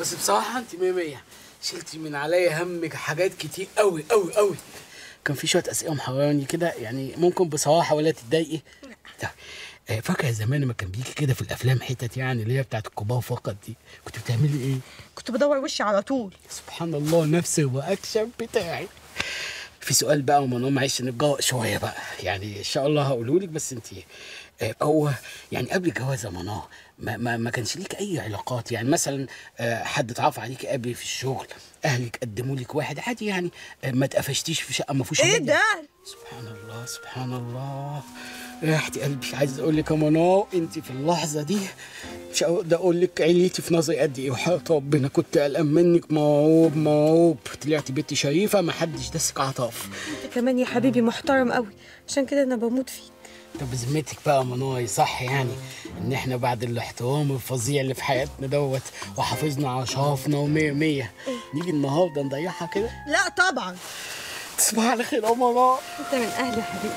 بس بصراحة أنت مية مية. شلتي من عليا هم حاجات كتير قوي قوي قوي كان في شوية أسئلة محيراني كده يعني ممكن بصراحة ولا تتضايقي؟ طيب، آه، فاكرة زمان لما كان بيجي كده في الأفلام حتت يعني اللي هي بتاعت الكبار فقط دي؟ كنت بتعملي إيه؟ كنت بدور وشي على طول. سبحان الله نفس الرياكشن بتاعي. في سؤال بقى ومنو معلش نتجوق شوية بقى. يعني إن شاء الله هقوله لك بس أنت آه، هو يعني قبل الجواز يا منى ما, ما, ما كانش ليك أي علاقات. يعني مثلا آه، حد اتعرف عليك قبل في الشغل أهلك قدموا لك واحد عادي يعني آه، ما اتقفشتيش في شقة ما فيهوش إيه؟ ده؟ سبحان الله سبحان الله. ريحتي قلبي عايز أقول لك يا منى أنت في اللحظة دي مش هقدر أقول لك عليتي في نظري قد إيه وحياة ربنا. كنت قلقان منك موعوب موعوب طلعتي بنت شريفة ما حدش دسك عطاف. أنت كمان يا حبيبي محترم قوي عشان كده أنا بموت فيك. طب بذمتك بقى يا منى صح يعني؟ إن إحنا بعد الاحترام الفظيع اللي في حياتنا دوت وحافظنا على شرفنا ومية مية. نيجي النهارده نضيعها كده؟ لا طبعا. تصبح على خير يا منى أنت من أهلي يا حبيبي.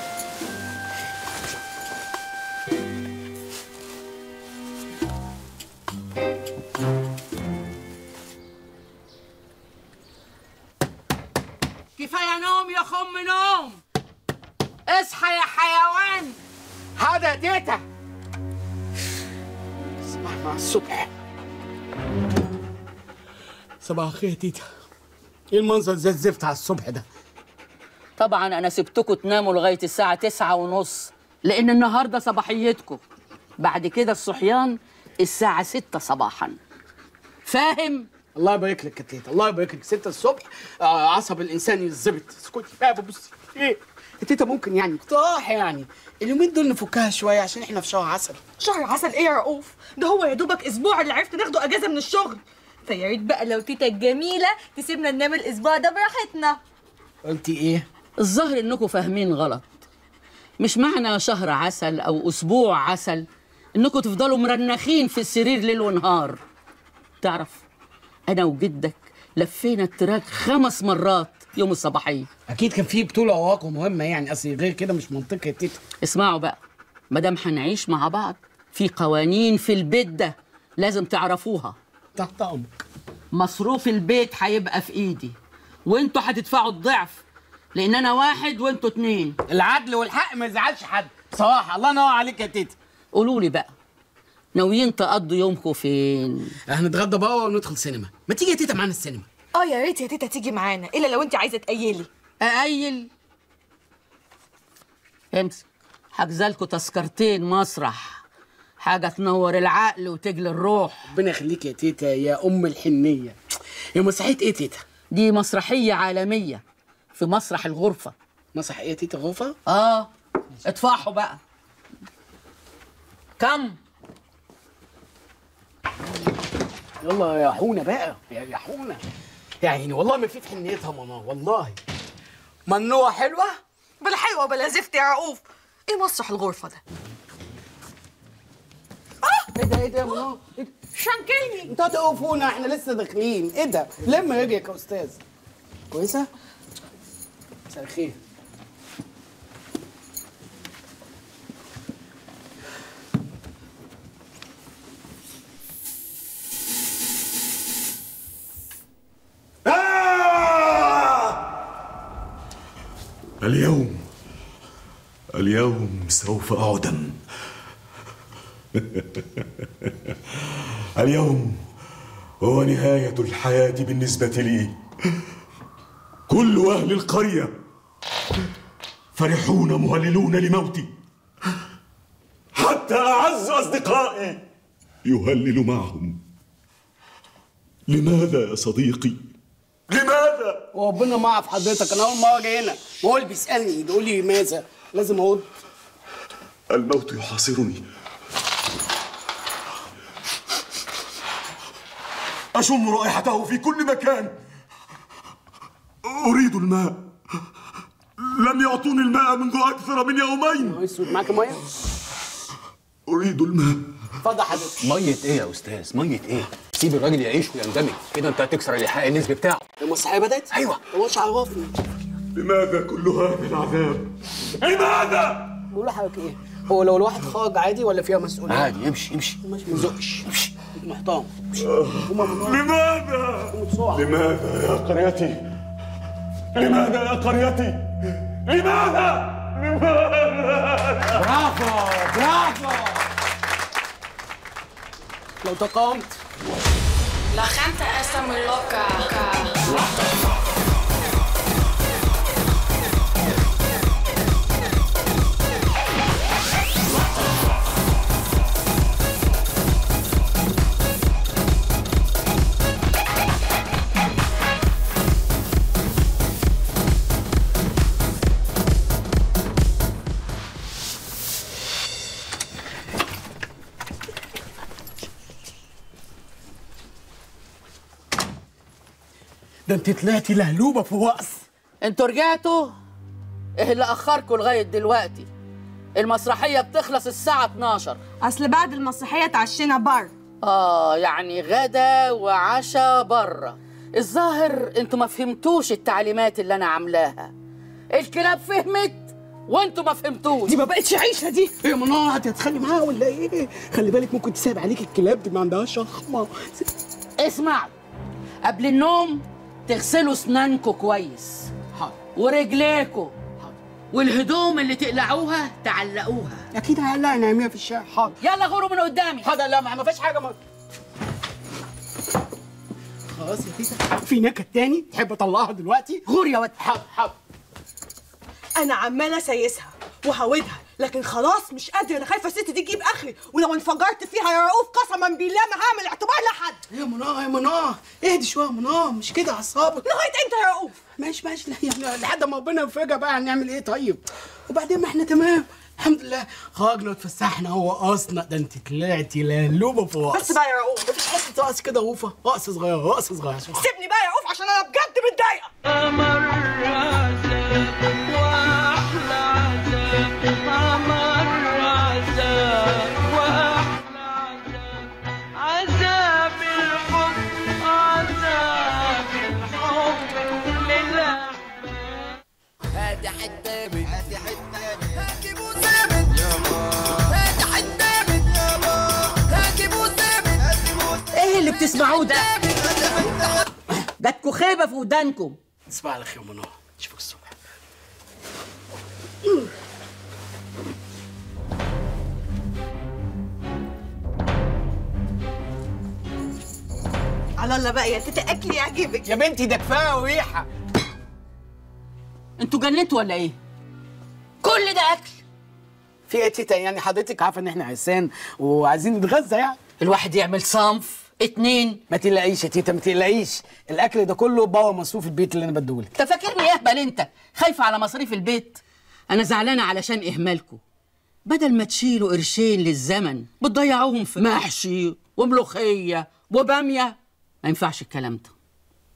كفاية نوم يا خم نوم. اصحى يا حيوان. هذا ديتا. صباح مع الصبح. صباح الخير يا تيتا. إيه المنظر زي الزفت على الصبح ده؟ طبعا أنا سبتكم تناموا لغاية الساعة تسعة ونص لأن النهارده صباحيتكم. بعد كده الصحيان الساعة ستة صباحا. فاهم؟ الله يبارك لك يا تيتا الله يبارك لك. 6 الصبح آه عصب الإنسان يتظبط اسكتي بقى بصي إيه؟ تيتا ممكن يعني اقتراح يعني. اليومين دول نفكها شوية عشان إحنا في شهر عسل. شهر عسل إيه يا رؤوف؟ ده هو يا دوبك أسبوع اللي عرفت ناخده اجازة من الشغل. فيا ريت بقى لو تيتا الجميله تسيبنا ننام الأسبوع ده براحتنا. قلتي إيه؟ الظاهر انكم فاهمين غلط. مش معنى شهر عسل أو أسبوع عسل. انكم تفضلوا مرنخين في السرير ليل ونهار. تعرف أنا وجدك لفينا التراك خمس مرات. يوم الصباحية. أكيد كان في بطولة اواقع مهمه يعني أصل غير كده مش منطقي يا تيتا اسمعوا بقى مادام هنعيش مع بعض في قوانين في البيت ده لازم تعرفوها. تحت أمرك. مصروف البيت هيبقى في إيدي وأنتوا هتدفعوا الضعف لأن أنا واحد وأنتوا اتنين. العدل والحق ما يزعلش حد. بصراحه الله ينور عليك يا تيتا قولوا لي بقى ناويين تقضوا يومكم فين؟ هنتغدى بقى وندخل سينما. ما تيجي يا تيتا معانا السينما؟ آه يا ريت يا تيتا تيجي معانا إلا لو أنت عايزة تقيلي اقيل امسك. حجزالكوا تذكرتين مسرح. حاجة تنور العقل وتجلي الروح. ربنا يخليك يا تيتا يا أم الحنية. هي مسرحية إيه تيتا؟ دي مسرحية عالمية في مسرح الغرفة. مسرح إيه يا تيتا؟ غرفة؟ آه. ادفعوا بقى. كم؟ يلا يا حونة بقى يا يا يعني والله ما في في حنيتها منى والله. منوع حلوة؟ بلا حلوة بلا زفت يا رؤوف إيه مسرح الغرفة ده؟ إيه ده إيه ده يا منى إيه؟ شنكلني أنتوا هتوقفونا إحنا لسه داخلين. إيه ده؟ لم رجلك يا أستاذ. كويسة؟ مساء الخير. اليوم اليوم سوف أعدم. اليوم هو نهاية الحياة بالنسبة لي. كل أهل القرية فرحون مهللون لموتي. حتى أعز أصدقائي يهلل معهم. لماذا يا صديقي؟ لماذا؟ وربنا ما اعرف حضرتك أنا أول مرة جاي هنا. ما هو اللي بيسألني بيقول لي لماذا لازم أرد. الموت يحاصرني. أشم رائحته في كل مكان. أريد الماء. لم يعطوني الماء منذ أكثر من يومين. اسود معاك مية؟ أريد الماء. اتفضل حضرتك. مية إيه يا أستاذ؟ مية إيه؟ سيب الراجل يعيش ويندمج. كده أنت هتكسر الإيحاء النسبي بتاعه. المسرحية بدأت؟ أيوه. طب مش عرفني؟ لماذا كل هذا العذاب؟ لماذا؟ بقول لحضرتك إيه هو لو الواحد خرج عادي ولا فيها مسؤولية؟ عادي امشي امشي. ما تزقش. امشي. محترم لماذا؟ لماذا يا قريتي؟ لماذا يا قريتي؟ لماذا؟ برافو برافو. لو تقامت La gente está ده انت طلعتي لهلوبة في وقص. أنتوا رجعتوا؟ إيه اللي اخركم لغاية دلوقتي؟ المسرحية بتخلص الساعة 12 أصل بعد المسرحية اتعشينا بر آه يعني غدا وعشاء بره. الظاهر أنتوا ما فهمتوش التعليمات اللي أنا عاملاها. الكلاب فهمت وانتوا ما فهمتوش. دي ما بقتش عيشة دي. إيه يا منى هتتخانقي معاها ولا إيه؟ خلي بالك ممكن تسيب عليك الكلاب دي ما عندهاش شخمه اسمع قبل النوم تغسلوا اسنانكوا كويس. ورجليكوا. والهدوم اللي تقلعوها تعلقوها. أكيد هقلع نعميها في الشارع. حاضر. يلا غوروا من قدامي. حاضر. لا ما فيش حاجة ما خلاص يا تيتا. في نكت تاني تحب أطلعها دلوقتي؟ غور يا واد حاضر حاضر. أنا عمالة اسيسها وهودها. لكن خلاص مش قادره أنا خايفة الست دي تجيب آخري. ولو انفجرت فيها يا رؤوف قسما بالله ما هعمل اعتبار لحد. يا منى يا منى. اهدي شوية يا منى مش كده أعصابك؟ لغاية إمتى يا رؤوف؟ ماشي ماشي. لا يعني لحد ما ربنا يفرجها بقى هنعمل إيه طيب؟ وبعدين ما إحنا تمام. الحمد لله. خرجنا واتفسحنا. وقصنا ده أنت طلعتي لهلوبه في وقص. بس بقى يا رؤوف. مفيش حتة رقص كده غوفه رقص صغير رقص صغير. سيبني بقى يا رؤوف عشان أنا بجد متضايقة. بتسمعوه ده. جاتكوا خيبة في ودانكم. تصبح على خير يا منى أشوفك الصبح. على الله بقى يا تيتا أكل يعجبك. يا بنتي ده كفاية وريحة. أنتوا جنتوا ولا إيه؟ كل ده أكل. في إيه يا تيتا؟ يعني حضرتك عارفة إن إحنا عرسان وعايزين نتغذى يعني. الواحد يعمل صنف. اتنين. ما تقلقيش يا تيتا ما تقلقيش. الأكل ده كله بابا مصروف البيت اللي أنا بديهولك انت فاكرني أهبل أنت؟ خايفة على مصاريف البيت. أنا زعلانة علشان اهمالكم بدل ما تشيلوا قرشين للزمن بتضيعوهم في محشي وملوخية وبامية. ما ينفعش الكلام ده.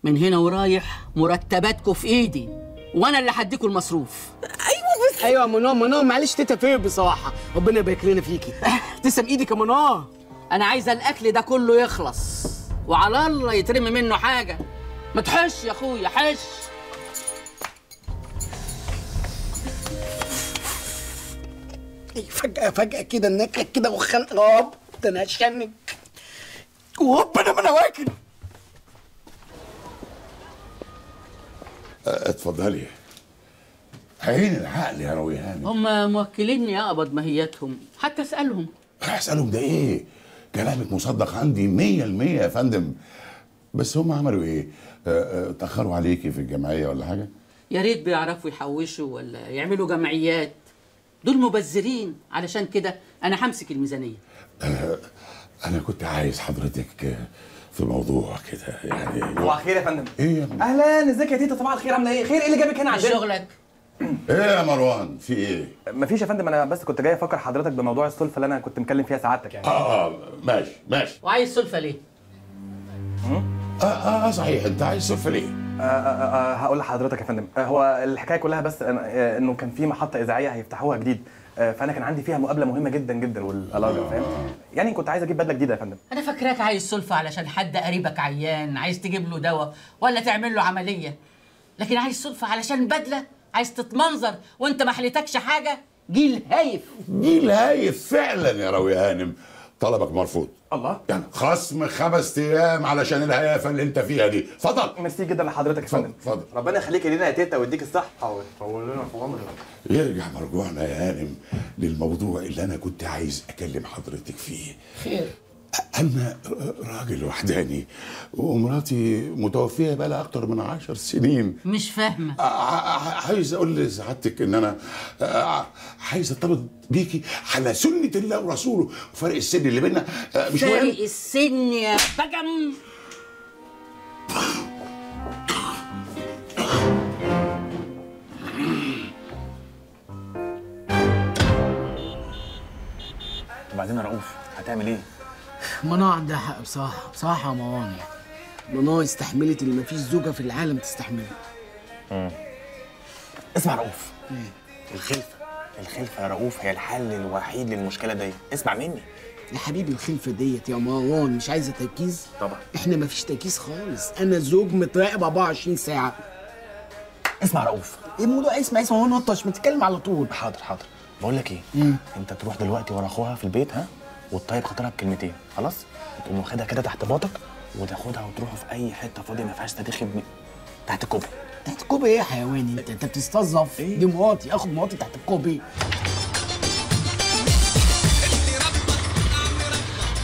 من هنا ورايح مرتباتكم في إيدي وأنا اللي هديكوا المصروف. أيوه بس. أيوه يا منى منى معلش تيتا فين بصراحة. ربنا يبارك لنا فيكي. تسلم إيدك يا منى أنا عايزه الاكل ده كله يخلص. وعلى الله يترمي منه حاجة. ما تحش يا أخويا حش. فجأة فجأة كده النكهة كده وخنق غاب ده أنا هشنك وهوب أنا ما أنا واكل. آه، اتفضلي. عين العقل يا رويهان هم موكليني اقبض ماهيتهم. حتى اسألهم. هسألهم ده إيه؟ كلامك مصدق عندي مية المية يا فندم. بس هم عملوا إيه؟ آه، آه، تأخروا عليكي في الجمعية ولا حاجة؟ يا ريت بيعرفوا يحوشوا ولا يعملوا جمعيات. دول مبذرين. علشان كده أنا همسك الميزانية. آه، أنا كنت عايز حضرتك في موضوع كده يعني صباح الخير يا فندم؟ إيه يا ابني؟ أهلا إزيك يا تيتا؟ صباح الخير عاملة إيه؟ خير إيه اللي جابك هنا عندنا؟ شغلك؟ إيه يا مروان في إيه؟ مفيش يا فندم أنا بس كنت جاي أفكر حضرتك بموضوع السلفة اللي أنا كنت مكلم فيها سعادتك يعني. آه آه ماشي ماشي. وعايز سلفة ليه؟ آه آه, آه صحيح أنت عايز سلفة ليه؟ آه آه آه هقول لحضرتك يا فندم. آه هو الحكاية كلها بس أنا- آه إنه كان في محطة إذاعية هيفتحوها جديد. آه فأنا كان عندي فيها مقابلة مهمة جدا جدا والالاجه فاهم؟ يعني كنت عايز أجيب بدلة جديدة يا فندم. أنا فاكراك عايز سلفة علشان حد قريبك عيان عايز تجيب له دواء ولا تعمل له عملية. لكن عايز سلفة علشان بدلة؟ عايز تتمنظر وانت ما حليتكش حاجة جيل هايف. جيل هايف فعلا يا راوي هانم. طلبك مرفوض. الله. يعني خصم خمس أيام علشان الهيافة اللي انت فيها دي. اتفضل. ميرسي جدا لحضرتك يا فندم. اتفضل ربنا يخليك لينا يا تيتا ويديك الصحة. ويطول لنا في عمرك. يرجع مرجوعنا يا هانم للموضوع اللي أنا كنت عايز أكلم حضرتك فيه. خير. أنا راجل وحداني ومراتي متوفية بقى لها أكتر من عشر سنين. مش ع- عايز أقول لسعادتك إن أنا آه، عايز ارتبط بيكي على سنة الله ورسوله. وفرق السن اللي بينا آه، مش مهم. فرق السن يا بجم. وبعدين يا رؤوف هتعمل إيه؟ منى عندها حق بصراحة. بصراحة يا مروان يعني. منى استحملت اللي مفيش زوجة في العالم تستحمله. مم. اسمع يا رؤوف الخلفة. الخلفة يا رؤوف هي الحل الوحيد للمشكلة دي اسمع مني. يا حبيبي الخلفة ديت يا مروان مش عايزة تركيز؟ طبعا. إحنا مفيش تركيز خالص. أنا زوج متراقب 24 ساعة. اسمع يا رؤوف. إيه الموضوع؟ اسمع اسمع هو نطش ما تتكلم على طول. حاضر حاضر. بقول لك إيه؟ أنت تروح دلوقتي ورا أخوها في البيت ها؟ وتطيب خاطرها بكلمتين خلاص؟ تقوم واخدها كده تحت باطك وتاخدها وتروحوا في أي حتة فاضية ما فيهاش تاريخ ابن تحت الكوبري تحت الكوبري إيه يا حيواني انت أنت بتستظرف. دي مراتي آخد مراتي تحت الكوبري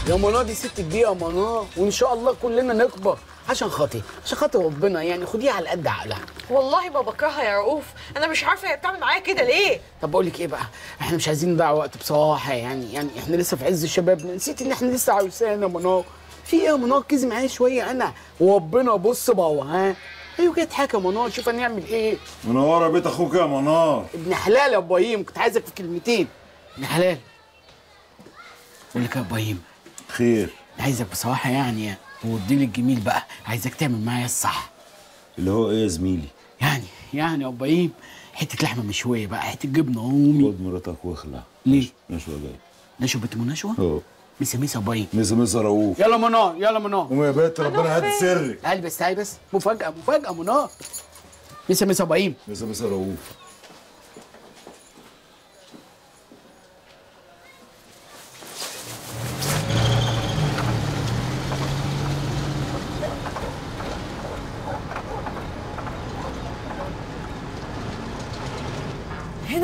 يا منى دي ست كبيرة يا منى وإن شاء الله كلنا نكبر. عشان خاطري عشان خاطر ربنا يعني خديها على قد عقلها. والله ما بكرهها يا رؤوف. أنا مش عارفة هي بتعمل معايا كده ليه. طب بقول لك إيه بقى؟ إحنا مش عايزين نضيع وقت بصراحة يعني يعني إحنا لسه في عز شبابنا نسيت إن إحنا لسه عرسان يا منى في إيه يا منى ركزي معايا شوية أنا. وربنا بص بقى ها؟ أيوه كده حاجة يا منى شوف هنعمل إيه. منورة بيت أخوك يا منار ابن حلال يا إبراهيم. كنت عايزك في كلمتين. ابن حلال. بقول لك يا إبراهيم خير. عايزك بصراحة يعني لي الجميل بقى. عايزك تعمل معايا الصح. اللي هو إيه يا زميلي؟ يعني يعني يا إبراهيم حتة لحمة مشوية بقى حتة جبنة رومي. خد مراتك واخلع. ليه؟ نشوى جاي نشوى بنت منشوى اهو ميسا ميسا إبراهيم. ميسا ميسا رؤوف. يلا منار يلا منار. قوم يا بنت ربنا هات سرك. تعالي بس تعالي بس مفاجأة مفاجأة منار. ميسا ميسا إبراهيم. ميسا ميسا رؤوف.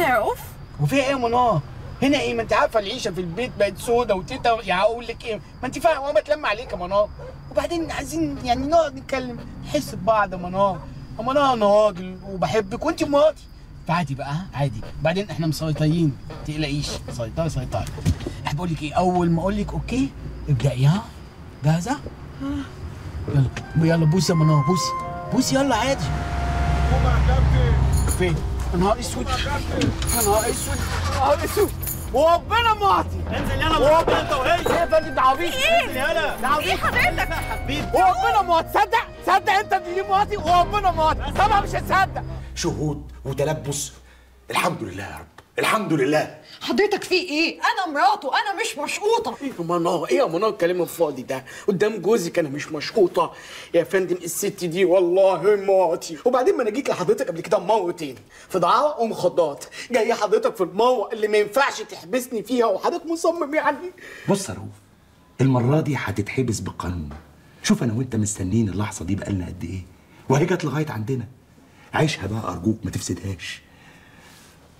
يا رؤوف وفي إيه يا منار؟ هنا إيه ما أنت عارفة العيشة في البيت بقت سودا وتيتا يعني أقول لك إيه ما أنت فاهمة ما تلم عليك يا منار وبعدين عايزين يعني نقعد نتكلم نحس ببعض يا منار يا منار أنا راجل وبحبك وأنت مراتي فعادي بقى ها؟ عادي. بعدين إحنا مسيطرين ما تقلقيش سيطري سيطري أحب أقول لك إيه أول ما أقول لك okay ابدأي ها؟ جاهزة؟ يلا. يلا بوسي يا منار بوسي بوسي يلا عادي. فين؟ يا نهار أسود. يا نهار أسود. يا نهار أسود. وربنا معطي انزل يلا وربنا. انت وهي. إيه يا فندم ده عبيط انزل يلا ده عبيط إيه حضرتك؟ وربنا معطي تصدق تصدق أنت دي معطي وربنا معطي طبعا مش هتصدق. شهود وتلبس. الحمد لله يا رب. الحمد لله. حضرتك في إيه؟ أنا مراته أنا مش مشقوطة. إيه يا منار إيه يا منار الكلام الفاضي ده؟ قدام جوزك أنا مش مشقوطة. يا فندم الست دي والله مراتي وبعدين ما أنا جيت لحضرتك قبل كده مرتين. في دعارة ومخدرات. جاي حضرتك في المره اللي ما ينفعش تحبسني فيها وحضرتك مصمم يعني. بص يا رؤوف المرة دي هتتحبس بقانون. شوف أنا وأنت مستنيين اللحظة دي بقالنا قد إيه. وهي جت لغاية عندنا. عيشها بقى أرجوك ما تفسدهاش.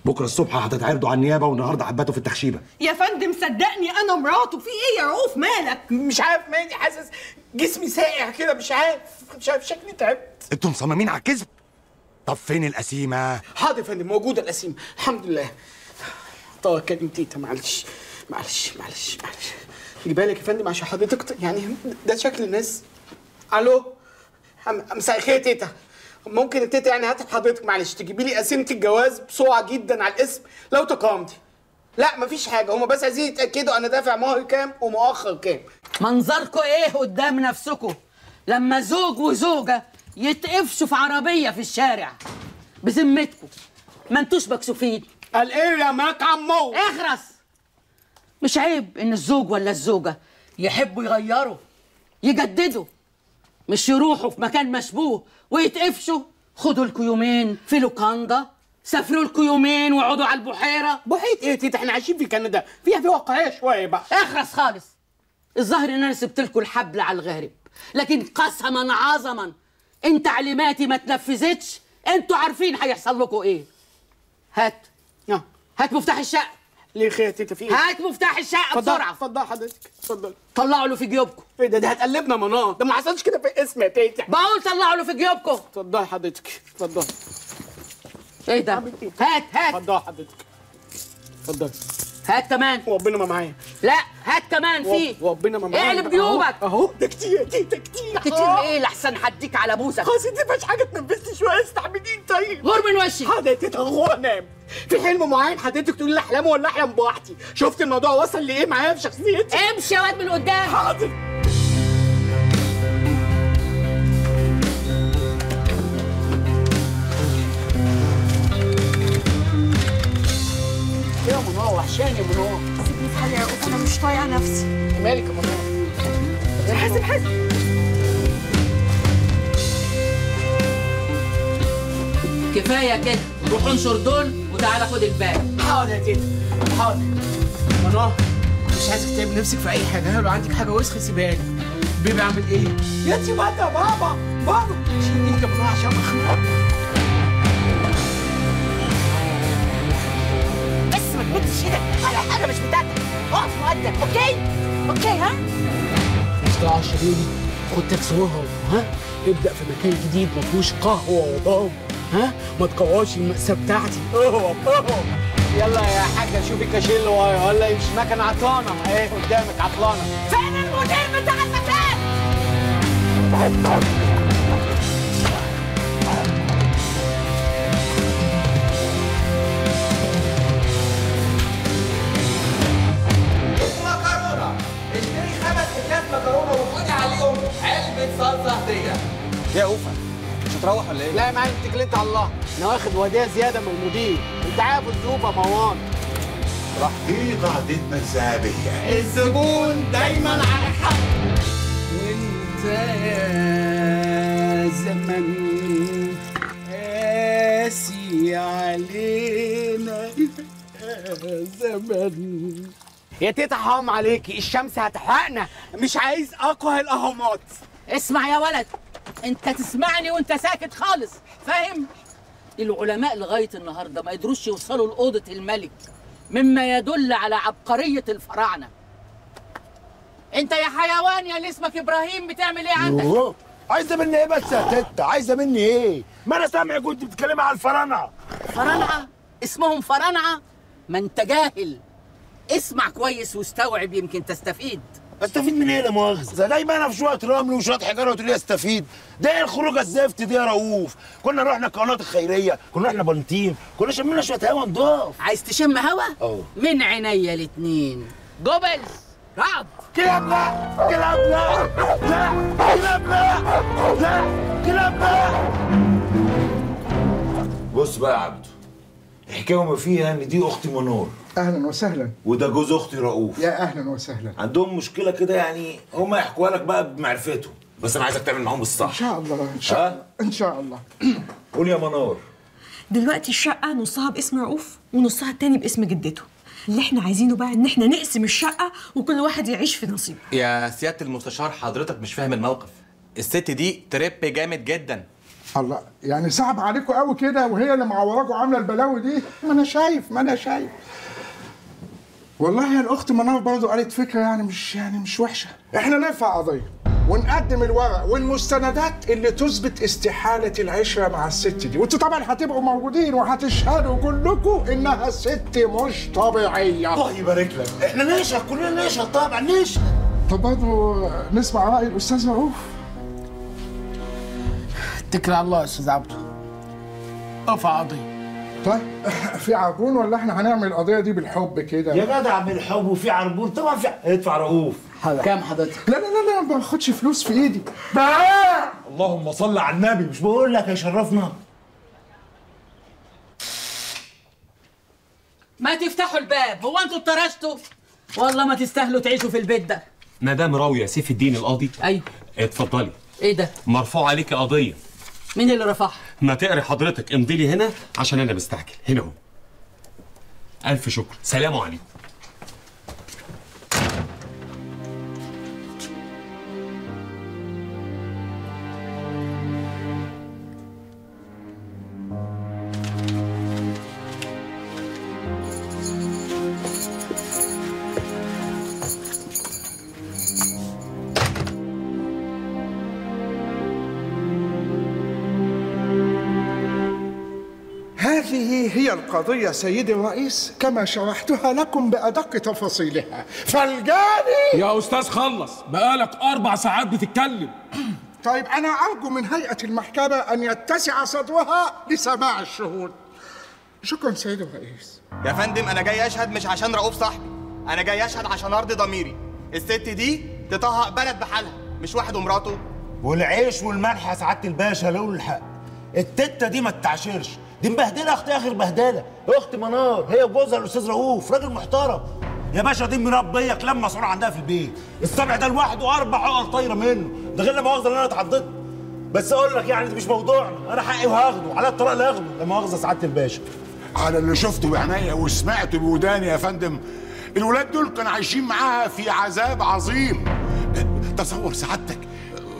بكرة الصبح هتتعرضوا على النيابة والنهاردة حباته في التخشيبة. يا فندم صدقني أنا مراته في إيه يا رؤوف مالك؟ مش عارف مالي حاسس. جسمي ساقع كده مش عارف. مش عارف شكلي تعبت. أنتوا مصممين على الكذب؟ طب فين القسيمة؟ حاضر يا فندم موجودة القسيمة. الحمد لله. طب كلم تيتا معلش. معلش معلش معلش. جيبها لك يا فندم عشان حضرتك يعني ده شكل الناس. ألو؟ مساء الخير تيتا. ممكن التيتا يعني هات حضرتك معلش تجيبي لي قسيمة الجواز بسرعة جدا على الاسم لو تقامتي لا مفيش حاجة. هما بس عايزين يتأكدوا أنا دافع مهر كام ومؤخر كام. منظركم إيه قدام نفسكم؟ لما زوج وزوجة يتقفشوا في عربية في الشارع بذمتكم. ما انتوش مكسوفين. قال إيه يا ماك عمو اخرس. مش عيب إن الزوج ولا الزوجة يحبوا يغيروا يجددوا. مش يروحوا في مكان مشبوه ويتقفشوا. خدوا لكم يومين في لوكاندا سافروا لكم يومين واقعدوا على البحيرة. بحيرة إيه تيتا إحنا عايشين في كندا. فيها في واقعية شوية بقى. اخرس خالص. الظاهر إن أنا سبت لكم الحبل على الغارب لكن قسما عظما. إن تعليماتي ما تنفذتش أنتوا عارفين هيحصل لكم إيه. هات. هات مفتاح الشقة. ليه خير يا تيتا في إيه؟ هات مفتاح الشقة بسرعة. اتفضل حضرتك اتفضل. طلعوا له في جيوبكم. إيه ده ده هتقلبنا منار. ده ما حصلش كده في اسم يا تيتا بقول طلعوا له في جيوبكم. اتفضل حضرتك اتفضل. إيه ده؟ هات هات. اتفضل حضرتك. اتفضل. هات كمان. وربنا ما معايا. لا هات كمان في وربنا ما معايا. اقلب جيوبك. أهو ده كتير يا تيتا كتير. كتير إيه لحسن هديك على بوسك. خلاص انت مفيش حاجة تنفذني شوية. استحملين طيب. غور من وشي. حاضر يا تيتا غور انام في حلم معين حضرتك تقولي لي احلامه ولا احلم بوحدي شفت الموضوع وصل لإيه معايا في شخصيتي؟ امشي يا واد من قدام. حاضر. يا منور وحشاني يا منور سيبني في حالي يا أنا مش طايقة نفسي. مالك يا منور حاسب حاسب كفاية كده. روح انشر دول وتعالى خد الباقي حاضر يا تيتا حاضر. منور مش عايزك تعب نفسك في أي حاجة. لو عندك حاجة وسخة سيبها لي. بيبي أعمل إيه؟ يا تي بابا بابا بابا. شيل إيدك يا منور عشان ما تمدش إيدك على حاجة مش بتاعتك. أقف مؤدب أوكي؟ أوكي ها؟ مش شريري خد تاكسي ها؟ ابدأ في مكان جديد ما فيهوش قهوة وضام ها؟ ما تقواش المأساة بتاعتي. يلا يا حاجة شوفي كاشيل ورايا. ولا مش مكنه عطلانة. اهي قدامك عطلانة. فين المدير بتاع المكان اكياس مكرونة وخدي عليهم علبة صلصة هديه يا أوفا مش هتروح ولا إيه؟ لا يا معلم اتكلت على الله. أنا واخد وديع زيادة من المدير. أنت عارف الظروف يا مروان. دي قاعدتنا الذهبيه الزبون دايما على حق. وانت يا زمن قاسي علينا. يا زمن. يا تيتا حرام عليكي الشمس هتحرقنا مش عايز أقوى الأهرامات. اسمع يا ولد أنت تسمعني وأنت ساكت خالص فاهم؟ العلماء لغاية النهارده ما قدروش يوصلوا لأوضة الملك مما يدل على عبقرية الفراعنة. أنت يا حيوان يا اللي اسمك إبراهيم بتعمل إيه عندك؟ يوه. عايزة مني إيه بس يا تيتا؟ عايزة مني إيه؟ ما أنا سامع كنت بتتكلمي على الفراعنة. فرنعة؟ اسمهم فرنعة؟ ما أنت جاهل. اسمع كويس واستوعب يمكن تستفيد. استفيد من إيه لا مؤاخذة؟ دايما أنا في شوية رمل وشوية حجاره وتقول لي أستفيد؟ ده إيه الخروجة الزفت دي يا رؤوف؟ كنا رحنا القناه الخيرية كنا رحنا بنطيم كنا شمينا شوية هوا نضاف. عايز تشم هوا؟ آه من عينيا الاتنين. جوبلز رعد. كلاب لا كلاب لا لا كلاب لا لا كلاب لا بص بقى يا عبده الحكاية وما فيها إن دي أختي منور. أهلا وسهلا. وده جوز أختي رؤوف. يا أهلا وسهلا. عندهم مشكلة كده يعني هم يحكوها لك بقى بمعرفتهم. بس أنا عايزك تعمل معاهم الصح. إن شاء الله إن شاء الله إن شاء الله. قول يا منور دلوقتي الشقة نصها باسم رؤوف ونصها التاني باسم جدته. اللي إحنا عايزينه بقى إن إحنا نقسم الشقة وكل واحد يعيش في نصيبه. يا سيادة المستشار حضرتك مش فاهم الموقف. الست دي تريب جامد جدا. الله يعني صعب عليكم قوي كده وهي اللي معوراكم عاملة البلاوي دي؟ ما أنا شايف ما أنا شايف. والله يا الاخت منار برضه قالت فكرة يعني مش يعني مش وحشة. إحنا نرفع قضية ونقدم الورق والمستندات اللي تثبت استحالة العشرة مع الست دي. وانتوا طبعا هتبقوا موجودين وهتشهدوا كلكم إنها ست مش طبيعية. الله يبارك لك إحنا نشهد كلنا نشهد طبعا نشهد طب برضه نسمع رأي الأستاذ رؤوف. اتكل على الله يا أستاذ عبده. ارفع قضية. طيب. في عربون ولا إحنا هنعمل القضية دي بالحب كده؟ يا جدع بالحب وفي عربون. طبعا في ادفع رؤوف. كام حضرتك؟ لا لا لا لا ما باخدش فلوس في ايدي. اللهم صل على النبي. مش بقول لك يشرفنا ما تفتحوا الباب. هو أنتوا اتطرشتوا؟ والله ما تستاهلوا تعيشوا في البيت ده. مدام راوية سيف الدين القاضي. أيوه. اتفضلي. إيه ده؟ مرفوع عليكي قضية. مين اللي رفعها؟ ما تقري حضرتك امضي لي هنا عشان أنا مستعجل. هنا اهو ألف شكر. سلام عليكم. القضية سيدي الرئيس كما شرحتها لكم بأدق تفاصيلها. فالجاني! يا أستاذ خلص بقالك أربع ساعات بتتكلم. طيب أنا أرجو من هيئة المحكمة أن يتسع صدرها لسماع الشهود. شكرا سيدي الرئيس. يا فندم أنا جاي أشهد مش عشان رؤوف صاحبي أنا جاي أشهد عشان ارضي ضميري. الست دي تطهق بلد بحالها مش واحد ومراته. والعيش والملح يا سعادة الباشا لو الحق. التتة دي ما تتعشرش. دي مبهدله أختي اخر بهدله اخت منار هي وجوزها الاستاذ رؤوف راجل محترم. يا باشا دي مربيه كلام مسؤول عندها في البيت. السبع ده لوحده أربع عقل طايره منه. ده غير لما مؤاخذة ان أنا اتعضيت. بس أقول لك يعني ده مش موضوعنا. أنا حقي وهاخده على الطلاق اللي هاخده لا مؤاخذة سعادة الباشا. على اللي شفته بعينيا وسمعته بوداني يا فندم الولاد دول كانوا عايشين معاها في عذاب عظيم. تصور سعادتك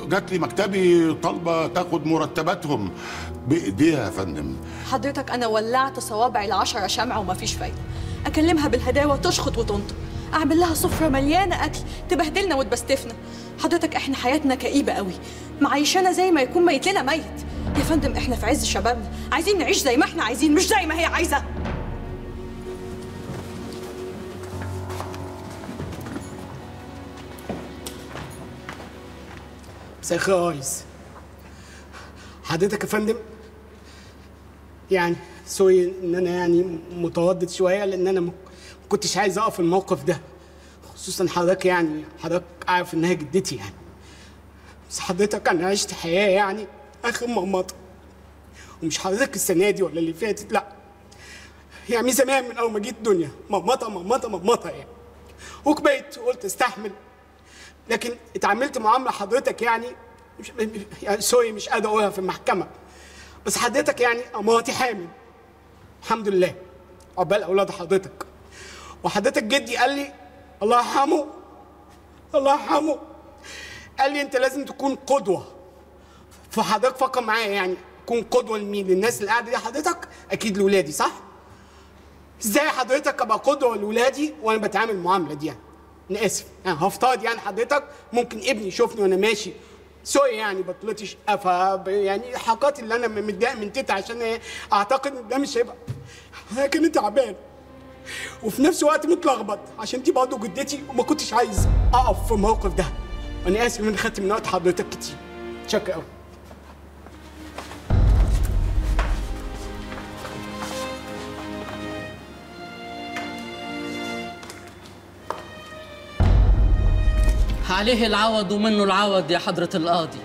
جات لي مكتبي طالبة تاخد مرتباتهم. بايديها يا فندم. حضرتك أنا ولعت صوابعي العشرة شمعة ومفيش فايدة. أكلمها بالهداوة تشخط وتنطق. أعمل لها سفرة مليانة أكل تبهدلنا وتبستفنا. حضرتك إحنا حياتنا كئيبة قوي. معيشانا زي ما يكون ميت لنا ميت. يا فندم إحنا في عز شبابنا. عايزين نعيش زي ما إحنا عايزين مش زي ما هي عايزة. مساء الخير يا ريس. حضرتك يا فندم؟ يعني سوري إن أنا يعني متردد شوية لأن أنا ما كنتش عايز أقف الموقف ده خصوصا حضرتك يعني حضرتك عارف انها جدتي يعني. بس حضرتك أنا عشت حياة يعني آخر مرمطه ومش حضرتك السنة دي ولا اللي فاتت لأ. يعني من زمان من أول ما جيت الدنيا مرمطه مرمطه مرمطه يعني. وكبرت وقلت أستحمل. لكن اتعاملت معاملة حضرتك يعني مش يعني سوري مش قادر أقولها في المحكمة. بس حضرتك يعني مراتي حامل. الحمد لله. عقبال أولاد حضرتك. وحضرتك جدي قال لي الله يرحمه الله يرحمه قال لي أنت لازم تكون قدوة. فحضرتك فكر معايا يعني تكون قدوة لمين؟ للناس اللي قاعدة دي؟ حضرتك؟ أكيد لاولادي صح؟ إزاي حضرتك أبقى قدوة لاولادي وأنا بتعامل المعامله دي يعني؟ أنا آسف. يعني هفترض يعني حضرتك ممكن ابني يشوفني وأنا ماشي سوري يعني بطلتش ف يعني الحركات اللي أنا متضايق من تيتا عشان إيه، أعتقد ان ده مش هيبقى. أنا كنت تعبان وفي نفس الوقت متلخبط. عشان دي برضه جدتي وما كنتش عايز أقف في الموقف ده. وأنا آسف إن أنا خدت من وقت حضرتك كتير. شكرا. قوي عليه العوض ومنه العوض يا حضرة القاضي.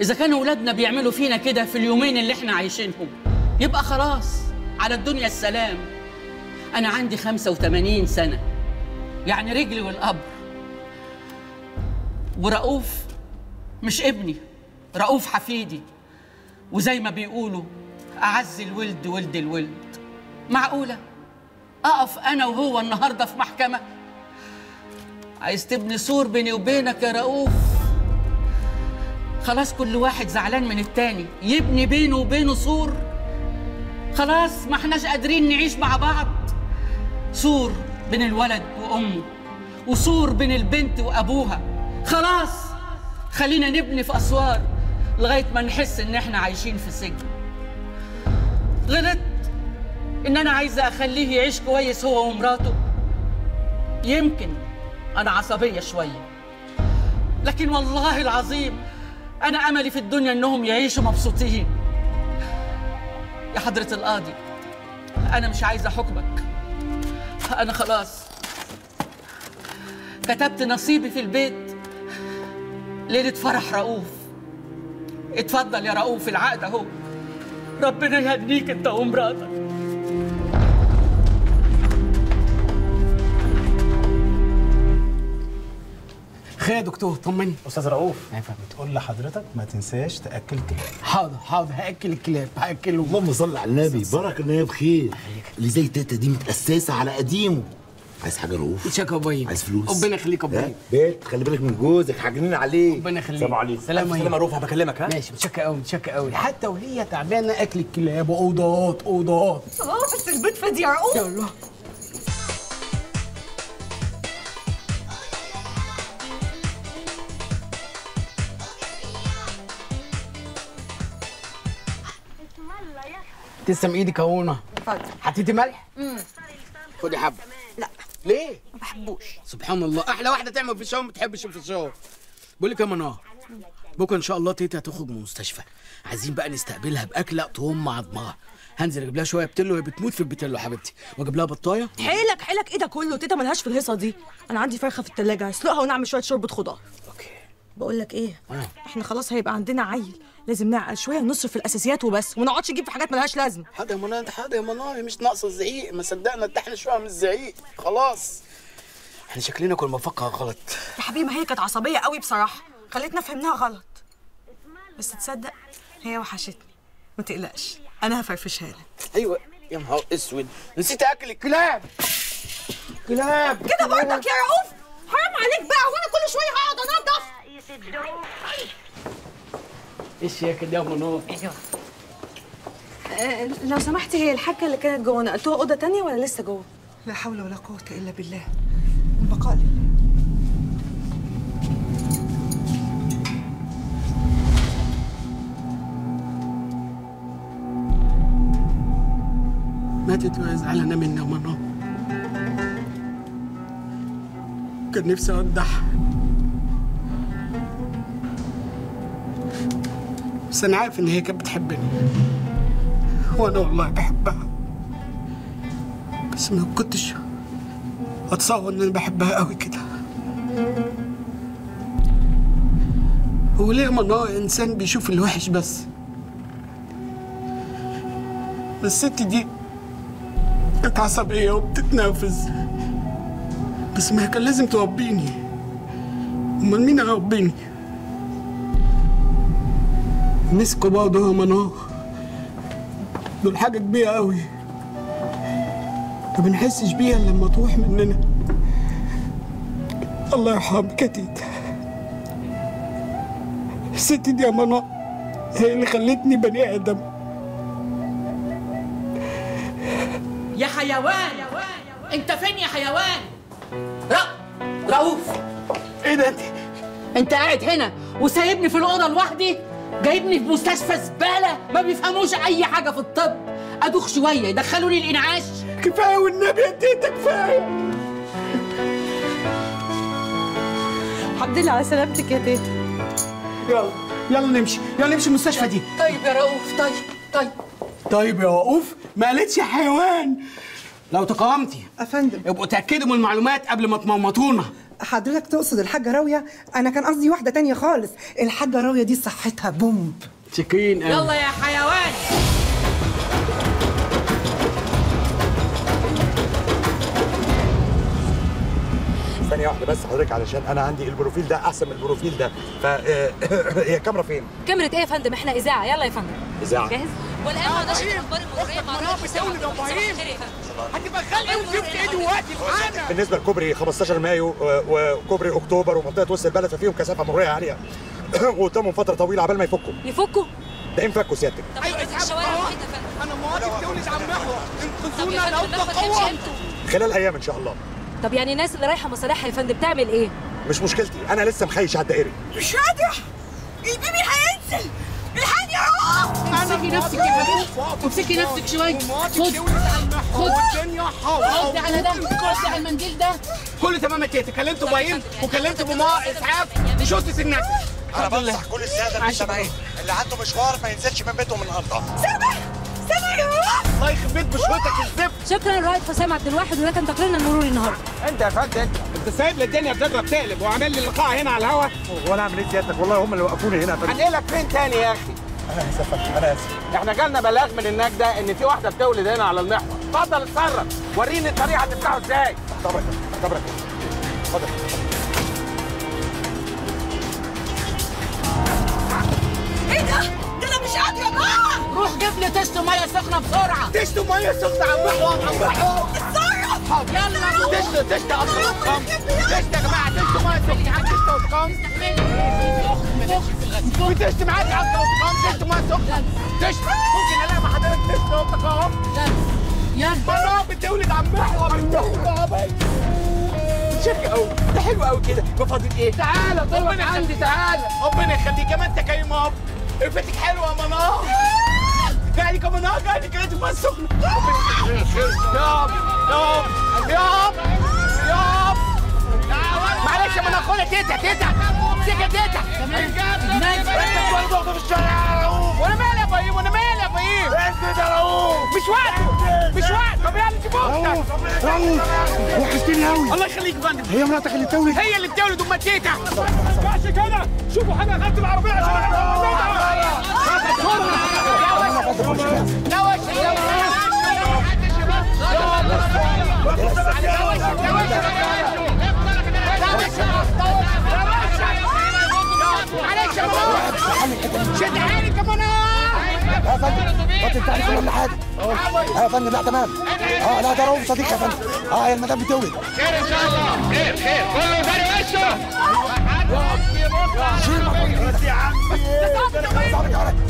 إذا كانوا ولادنا بيعملوا فينا كده في اليومين اللي إحنا عايشينهم يبقى خلاص على الدنيا السلام. أنا عندي 85 سنة يعني رجلي والقبر. ورؤوف مش ابني رؤوف حفيدي. وزي ما بيقولوا أعز الولد ولد الولد. معقولة؟ أقف أنا وهو النهاردة في محكمة؟ عايز تبني سور بيني وبينك يا رؤوف؟ خلاص كل واحد زعلان من التاني. يبني بينه وبينه سور. خلاص ما احناش قادرين نعيش مع بعض. سور بين الولد وأمه وسور بين البنت وأبوها. خلاص خلينا نبني في أسوار لغاية ما نحس إن إحنا عايشين في سجن. غلطت إن أنا عايزة أخليه يعيش كويس هو ومراته. يمكن أنا عصبية شوية لكن والله العظيم أنا أملي في الدنيا إنهم يعيشوا مبسوطين. يا حضرة القاضي أنا مش عايزة حكمك. أنا خلاص كتبت نصيبي في البيت. ليلة فرح رؤوف. اتفضل يا رؤوف العقد أهو. ربنا يهديك أنت ومراتك. خير يا دكتور طمني. أستاذ رؤوف بتقول لحضرتك ما تنساش تأكل كلاب حاضر حاضر هأكل الكلاب هاكلهم اللهم صل على النبي. بركه ان هي بخير اللي زي تيتا دي متأسسة على قديمه. عايز حاجة رؤوف؟ شكرا يا إبراهيم عايز فلوس؟ ربنا يخليك يا إبراهيم بيت خلي بالك من جوزك حاجنين عليه. ربنا يخليك. سلام عليكم. سلام سلام يا رؤوف هبكلمك ها؟ ماشي متشكر قوي متشكر قوي حتى وهي تعبانة أكل الكلاب. واوضات اوضات آه بس البيت فاضي يا رؤوف. يلا تسلم إيدك هنا اتفضل. حطيتي ملح؟ امم خدي حبة. لا. ليه؟ ما بحبوش. سبحان الله. أحلى واحدة تعمل فشار ما بتحبش الفشار بقول لك يا منار بكرة إن شاء الله تيتا هتخرج من المستشفى. عايزين بقى نستقبلها بأكلة تقوم عظمها هنزل أجيب لها شوية بتلو وهي بتموت في البتلو حبيبتي. وأجيب لها بطاية. حيلك حيلك إيه ده كله؟ تيتا ملهاش في الهيصة دي. أنا عندي فرخة في التلاجة. هسلقها ونعمل شوية شوربة خضار. أوكي. بقول لك إيه؟ آه. إحنا خلاص هيبقى عندنا عيل. لازم نعقل شوية نصرف في الأساسيات وبس وما نقعدش نجيب في حاجات ملهاش لازمة. حاضر يا منار حاضر يا منار مش ناقصة الزعيق. ما صدقنا ارتحنا شوية من الزعيق. خلاص. إحنا شكلنا كنا بنفكر غلط. يا حبيبي ما هي كانت عصبية قوي بصراحة. خلتنا فهمناها غلط. بس تصدق هي وحشتني. ما تقلقش أنا هفرفشها لك. أيوه. يا نهار أسود. نسيت أكل الكلاب. كلاب. كده برضك يا رؤوف؟ حرام عليك بقى. وأنا كل شوية هقعد أنضف؟ إيش يا كده يا منار أيوه لو سمحتي هي الحاجة اللي كانت جوه نقلتوها أوضة تانية ولا لسه جوه؟ لا حول ولا قوة إلا بالله. البقاء لله. ماتت وهي زعلانه مني يا كان نفسي اودعها بس أنا عارف ان هي كانت بتحبني. وأنا والله بحبها. بس ما كنتش أتصور إن أنا بحبها قوي كده. هو ليه منار إنسان بيشوف الوحش بس. الست دي كانت عصبية وبتتنرفز. بس ما كان لازم تربيني أمال مين هيربيني مسكوا برضه يا منار دول حاجة كبيرة قوي ما بنحسش بيها إلا لما تروح مننا. الله يرحمك يا تيتا الست دي يا منار هي اللي خلتني بني آدم. يا حيوان انت فين يا حيوان؟ رأ رؤوف. إيه ده أنت؟ انت قاعد هنا وسايبني في الأوضة لوحدي؟ جايبني في مستشفى زبالة ما بيفهموش أي حاجة في الطب. أدوخ شوية يدخلوني الإنعاش. كفاية والنبي يا تيتا كفاية. الحمد لله على سلامتك يا تيتا يلا يلا نمشي يلا نمشي المستشفى دي. طيب يا رؤوف طيب طيب. طيب يا وقوف ما قالتش يا حيوان. لو تقاومتي أفندم. ابقوا تأكدوا من المعلومات قبل ما تموتونا. حضرتك تقصد الحاجة راوية؟ أنا كان قصدي واحدة تانية خالص. الحاجة راوية دي صحتها bomb. شكرين يلا يا حيوان. ثانية واحدة بس حضرتك علشان أنا عندي ال profile ده أحسن من ال profile ده. ف هي الكاميرا فين؟ كاميرا إيه يا فندم؟ إحنا إذاعة. يلا يا فندم. إذاعة. جاهز؟ والآن مع نشره الأخبار المغريه مع بتولد يا إبراهيم هتبقى غالي وجبت إيه دلوقتي؟ معانا بالنسبة لكوبري 15 مايو وكوبري أكتوبر ومنطقة وسط البلد ففيهم كثافة مرورية عالية. وقدامهم فترة طويلة عبال ما يفكوا. يفكوا؟ ده ينفكوا سيادتك. طب أيوه الشوارع فندم؟ أنا مواقف تولد عم محور. طب يا انقذونا لو إمتى؟ خلال أيام إن شاء الله. طب يعني الناس اللي رايحة مصالحها يا فندم بتعمل إيه؟ مش مشكلتي أنا لسه مخيش على الدائري مش قادر البيبي هينزل. الحقني يا رؤوف امسكي نفسك يا حبيبتي امسكي نفسك شوية. خد. خد. خد على ده. خد على المنديل ده. كله تمام يا تيتا كلمت إبراهيم وكلمت بما إسعاف؟ وشرطه النفس أنا بنصح كل السادة المستمعين اللي عنده مشوار ما ينزلش من بيتهم النهارده. سامح سامح؟ الله يخرب بشوتك الزفت. شكرا رائد حسام عبد الواحد وده كان تقريرنا المروري النهارده. انت يا فندم انت انت سايب لي الدنيا بتضرب تقلب وعامل لي اللقاء هنا على الهوا. وأنا أعمل إيه سيادتك والله هم اللي وقفوني هنا. هنقلك فين تاني يا أخي؟ يا فندم أنا آسف. إحنا جالنا بلاغ من النجدة إن في واحدة بتولد هنا على المحور. اتفضل اتصرف. وريني الطريقة هتفتحه إزاي. طبعا طبعا اتفضل. روح جيب لي طشت مية سخنة بسرعة. تشتوا مية سخنة عم محور عم محور اتصرف يلا تشتوا تشتوا أصلا تشتوا يا جماعة تشتوا مية سخنة. عم تشتوا وتقام بتشتي معاك عم تقام تشتوا مية سخنة. تشتوا ممكن ألاقي مع حضرتك تشتوا وتقام يلا. ماما بتولد عم محور بتولد شكل قوي ده حلو قوي كده. بفضل إيه؟ تعالى طلعت عندي تعالى ربنا يخليك يا ما انت كريم اب قفتك حلوة يا منار. قاعد كمان آه قاعد كده في السخنة ياب ياب ياب ياب معلش ما ناخدها تيتا تيتا امسك يا تيتا انت برضه في الشارع وأنا مالي يا إبراهيم وأنا مالي يا إبراهيم انت ده رؤوف مش وقت مش وقت طب يلا سيبوك وحشتني قوي الله يخليك يا فندم هي مراتك اللي بتولد هي اللي بتولد ام تيتا ما كده شوفوا حاجة خدت العربيه عشان لا وش معلش يا شد حالي كمان يا فندم. بطل تعالي كل حاجة آه يا فندم لا تمام. آه لا ده رؤوف صديق يا فندم. آه هي المدام بتولد خير إن شاء الله. خير خير. كله داري وشه يا عمي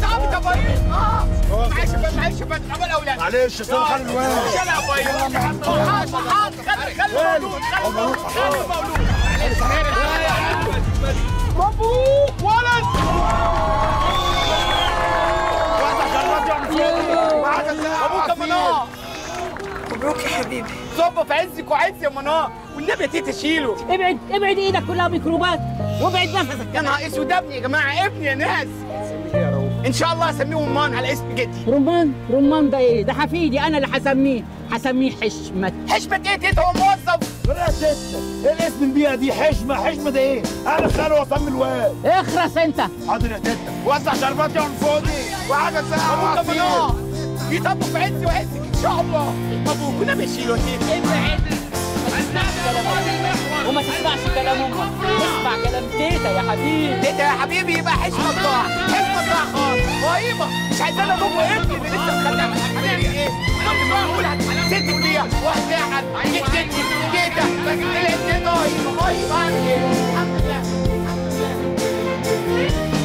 صعب يا باين معلش يا فندم معلش يا فندم عمل أولاد معلش اصل خلي الواد. شيل يا باين حاضر حاضر خلي خلي مولود خلي مولود خلي مولود معلش خير مبروك ولد. مبروك يا منار مبروك يا حبيبي. صبه في عزك وعز يا منار والنبي يا تيتا شيله ابعد ابعد إيدك كلها ميكروبات. وابعد نفسك. يا نهار أسود ابني يا جماعة. ابني يا ناس. إن شاء الله اسميه رمان على اسم جدي. رمان رمان ده إيه؟ ده حفيدي. أنا اللي هسميه. هسميه حشمت حشمة إيه؟ تيتا هو موظف. ست إيه الاسم البيئه دي؟ حشمة. حشمة ده إيه؟ أنا خاله واسمي الواد. اخرس أنت. حاضر يا تيتا وسع شربات يا فاضي وحاجه ساعه مبروك يطبوا في عز وعزك إن شاء الله. ابوكنا بيشيلوا تيم ابن عدل وما تسمعش كلامهم اسمع كلام تيتا يا حبيبي. تيتا يا حبيبي يبقى حشمة ضاع حشمة ضاع خالص. رهيبه مش عايزانا أم ابني اللي لسه مخليها من حبيبي إيه؟ أنا معقول هتسد بيها وهتلاعب جيت جدي تيتا. بس طلعت تيتا رهيبه قريبة عن إيه الحمد لله الحمد لله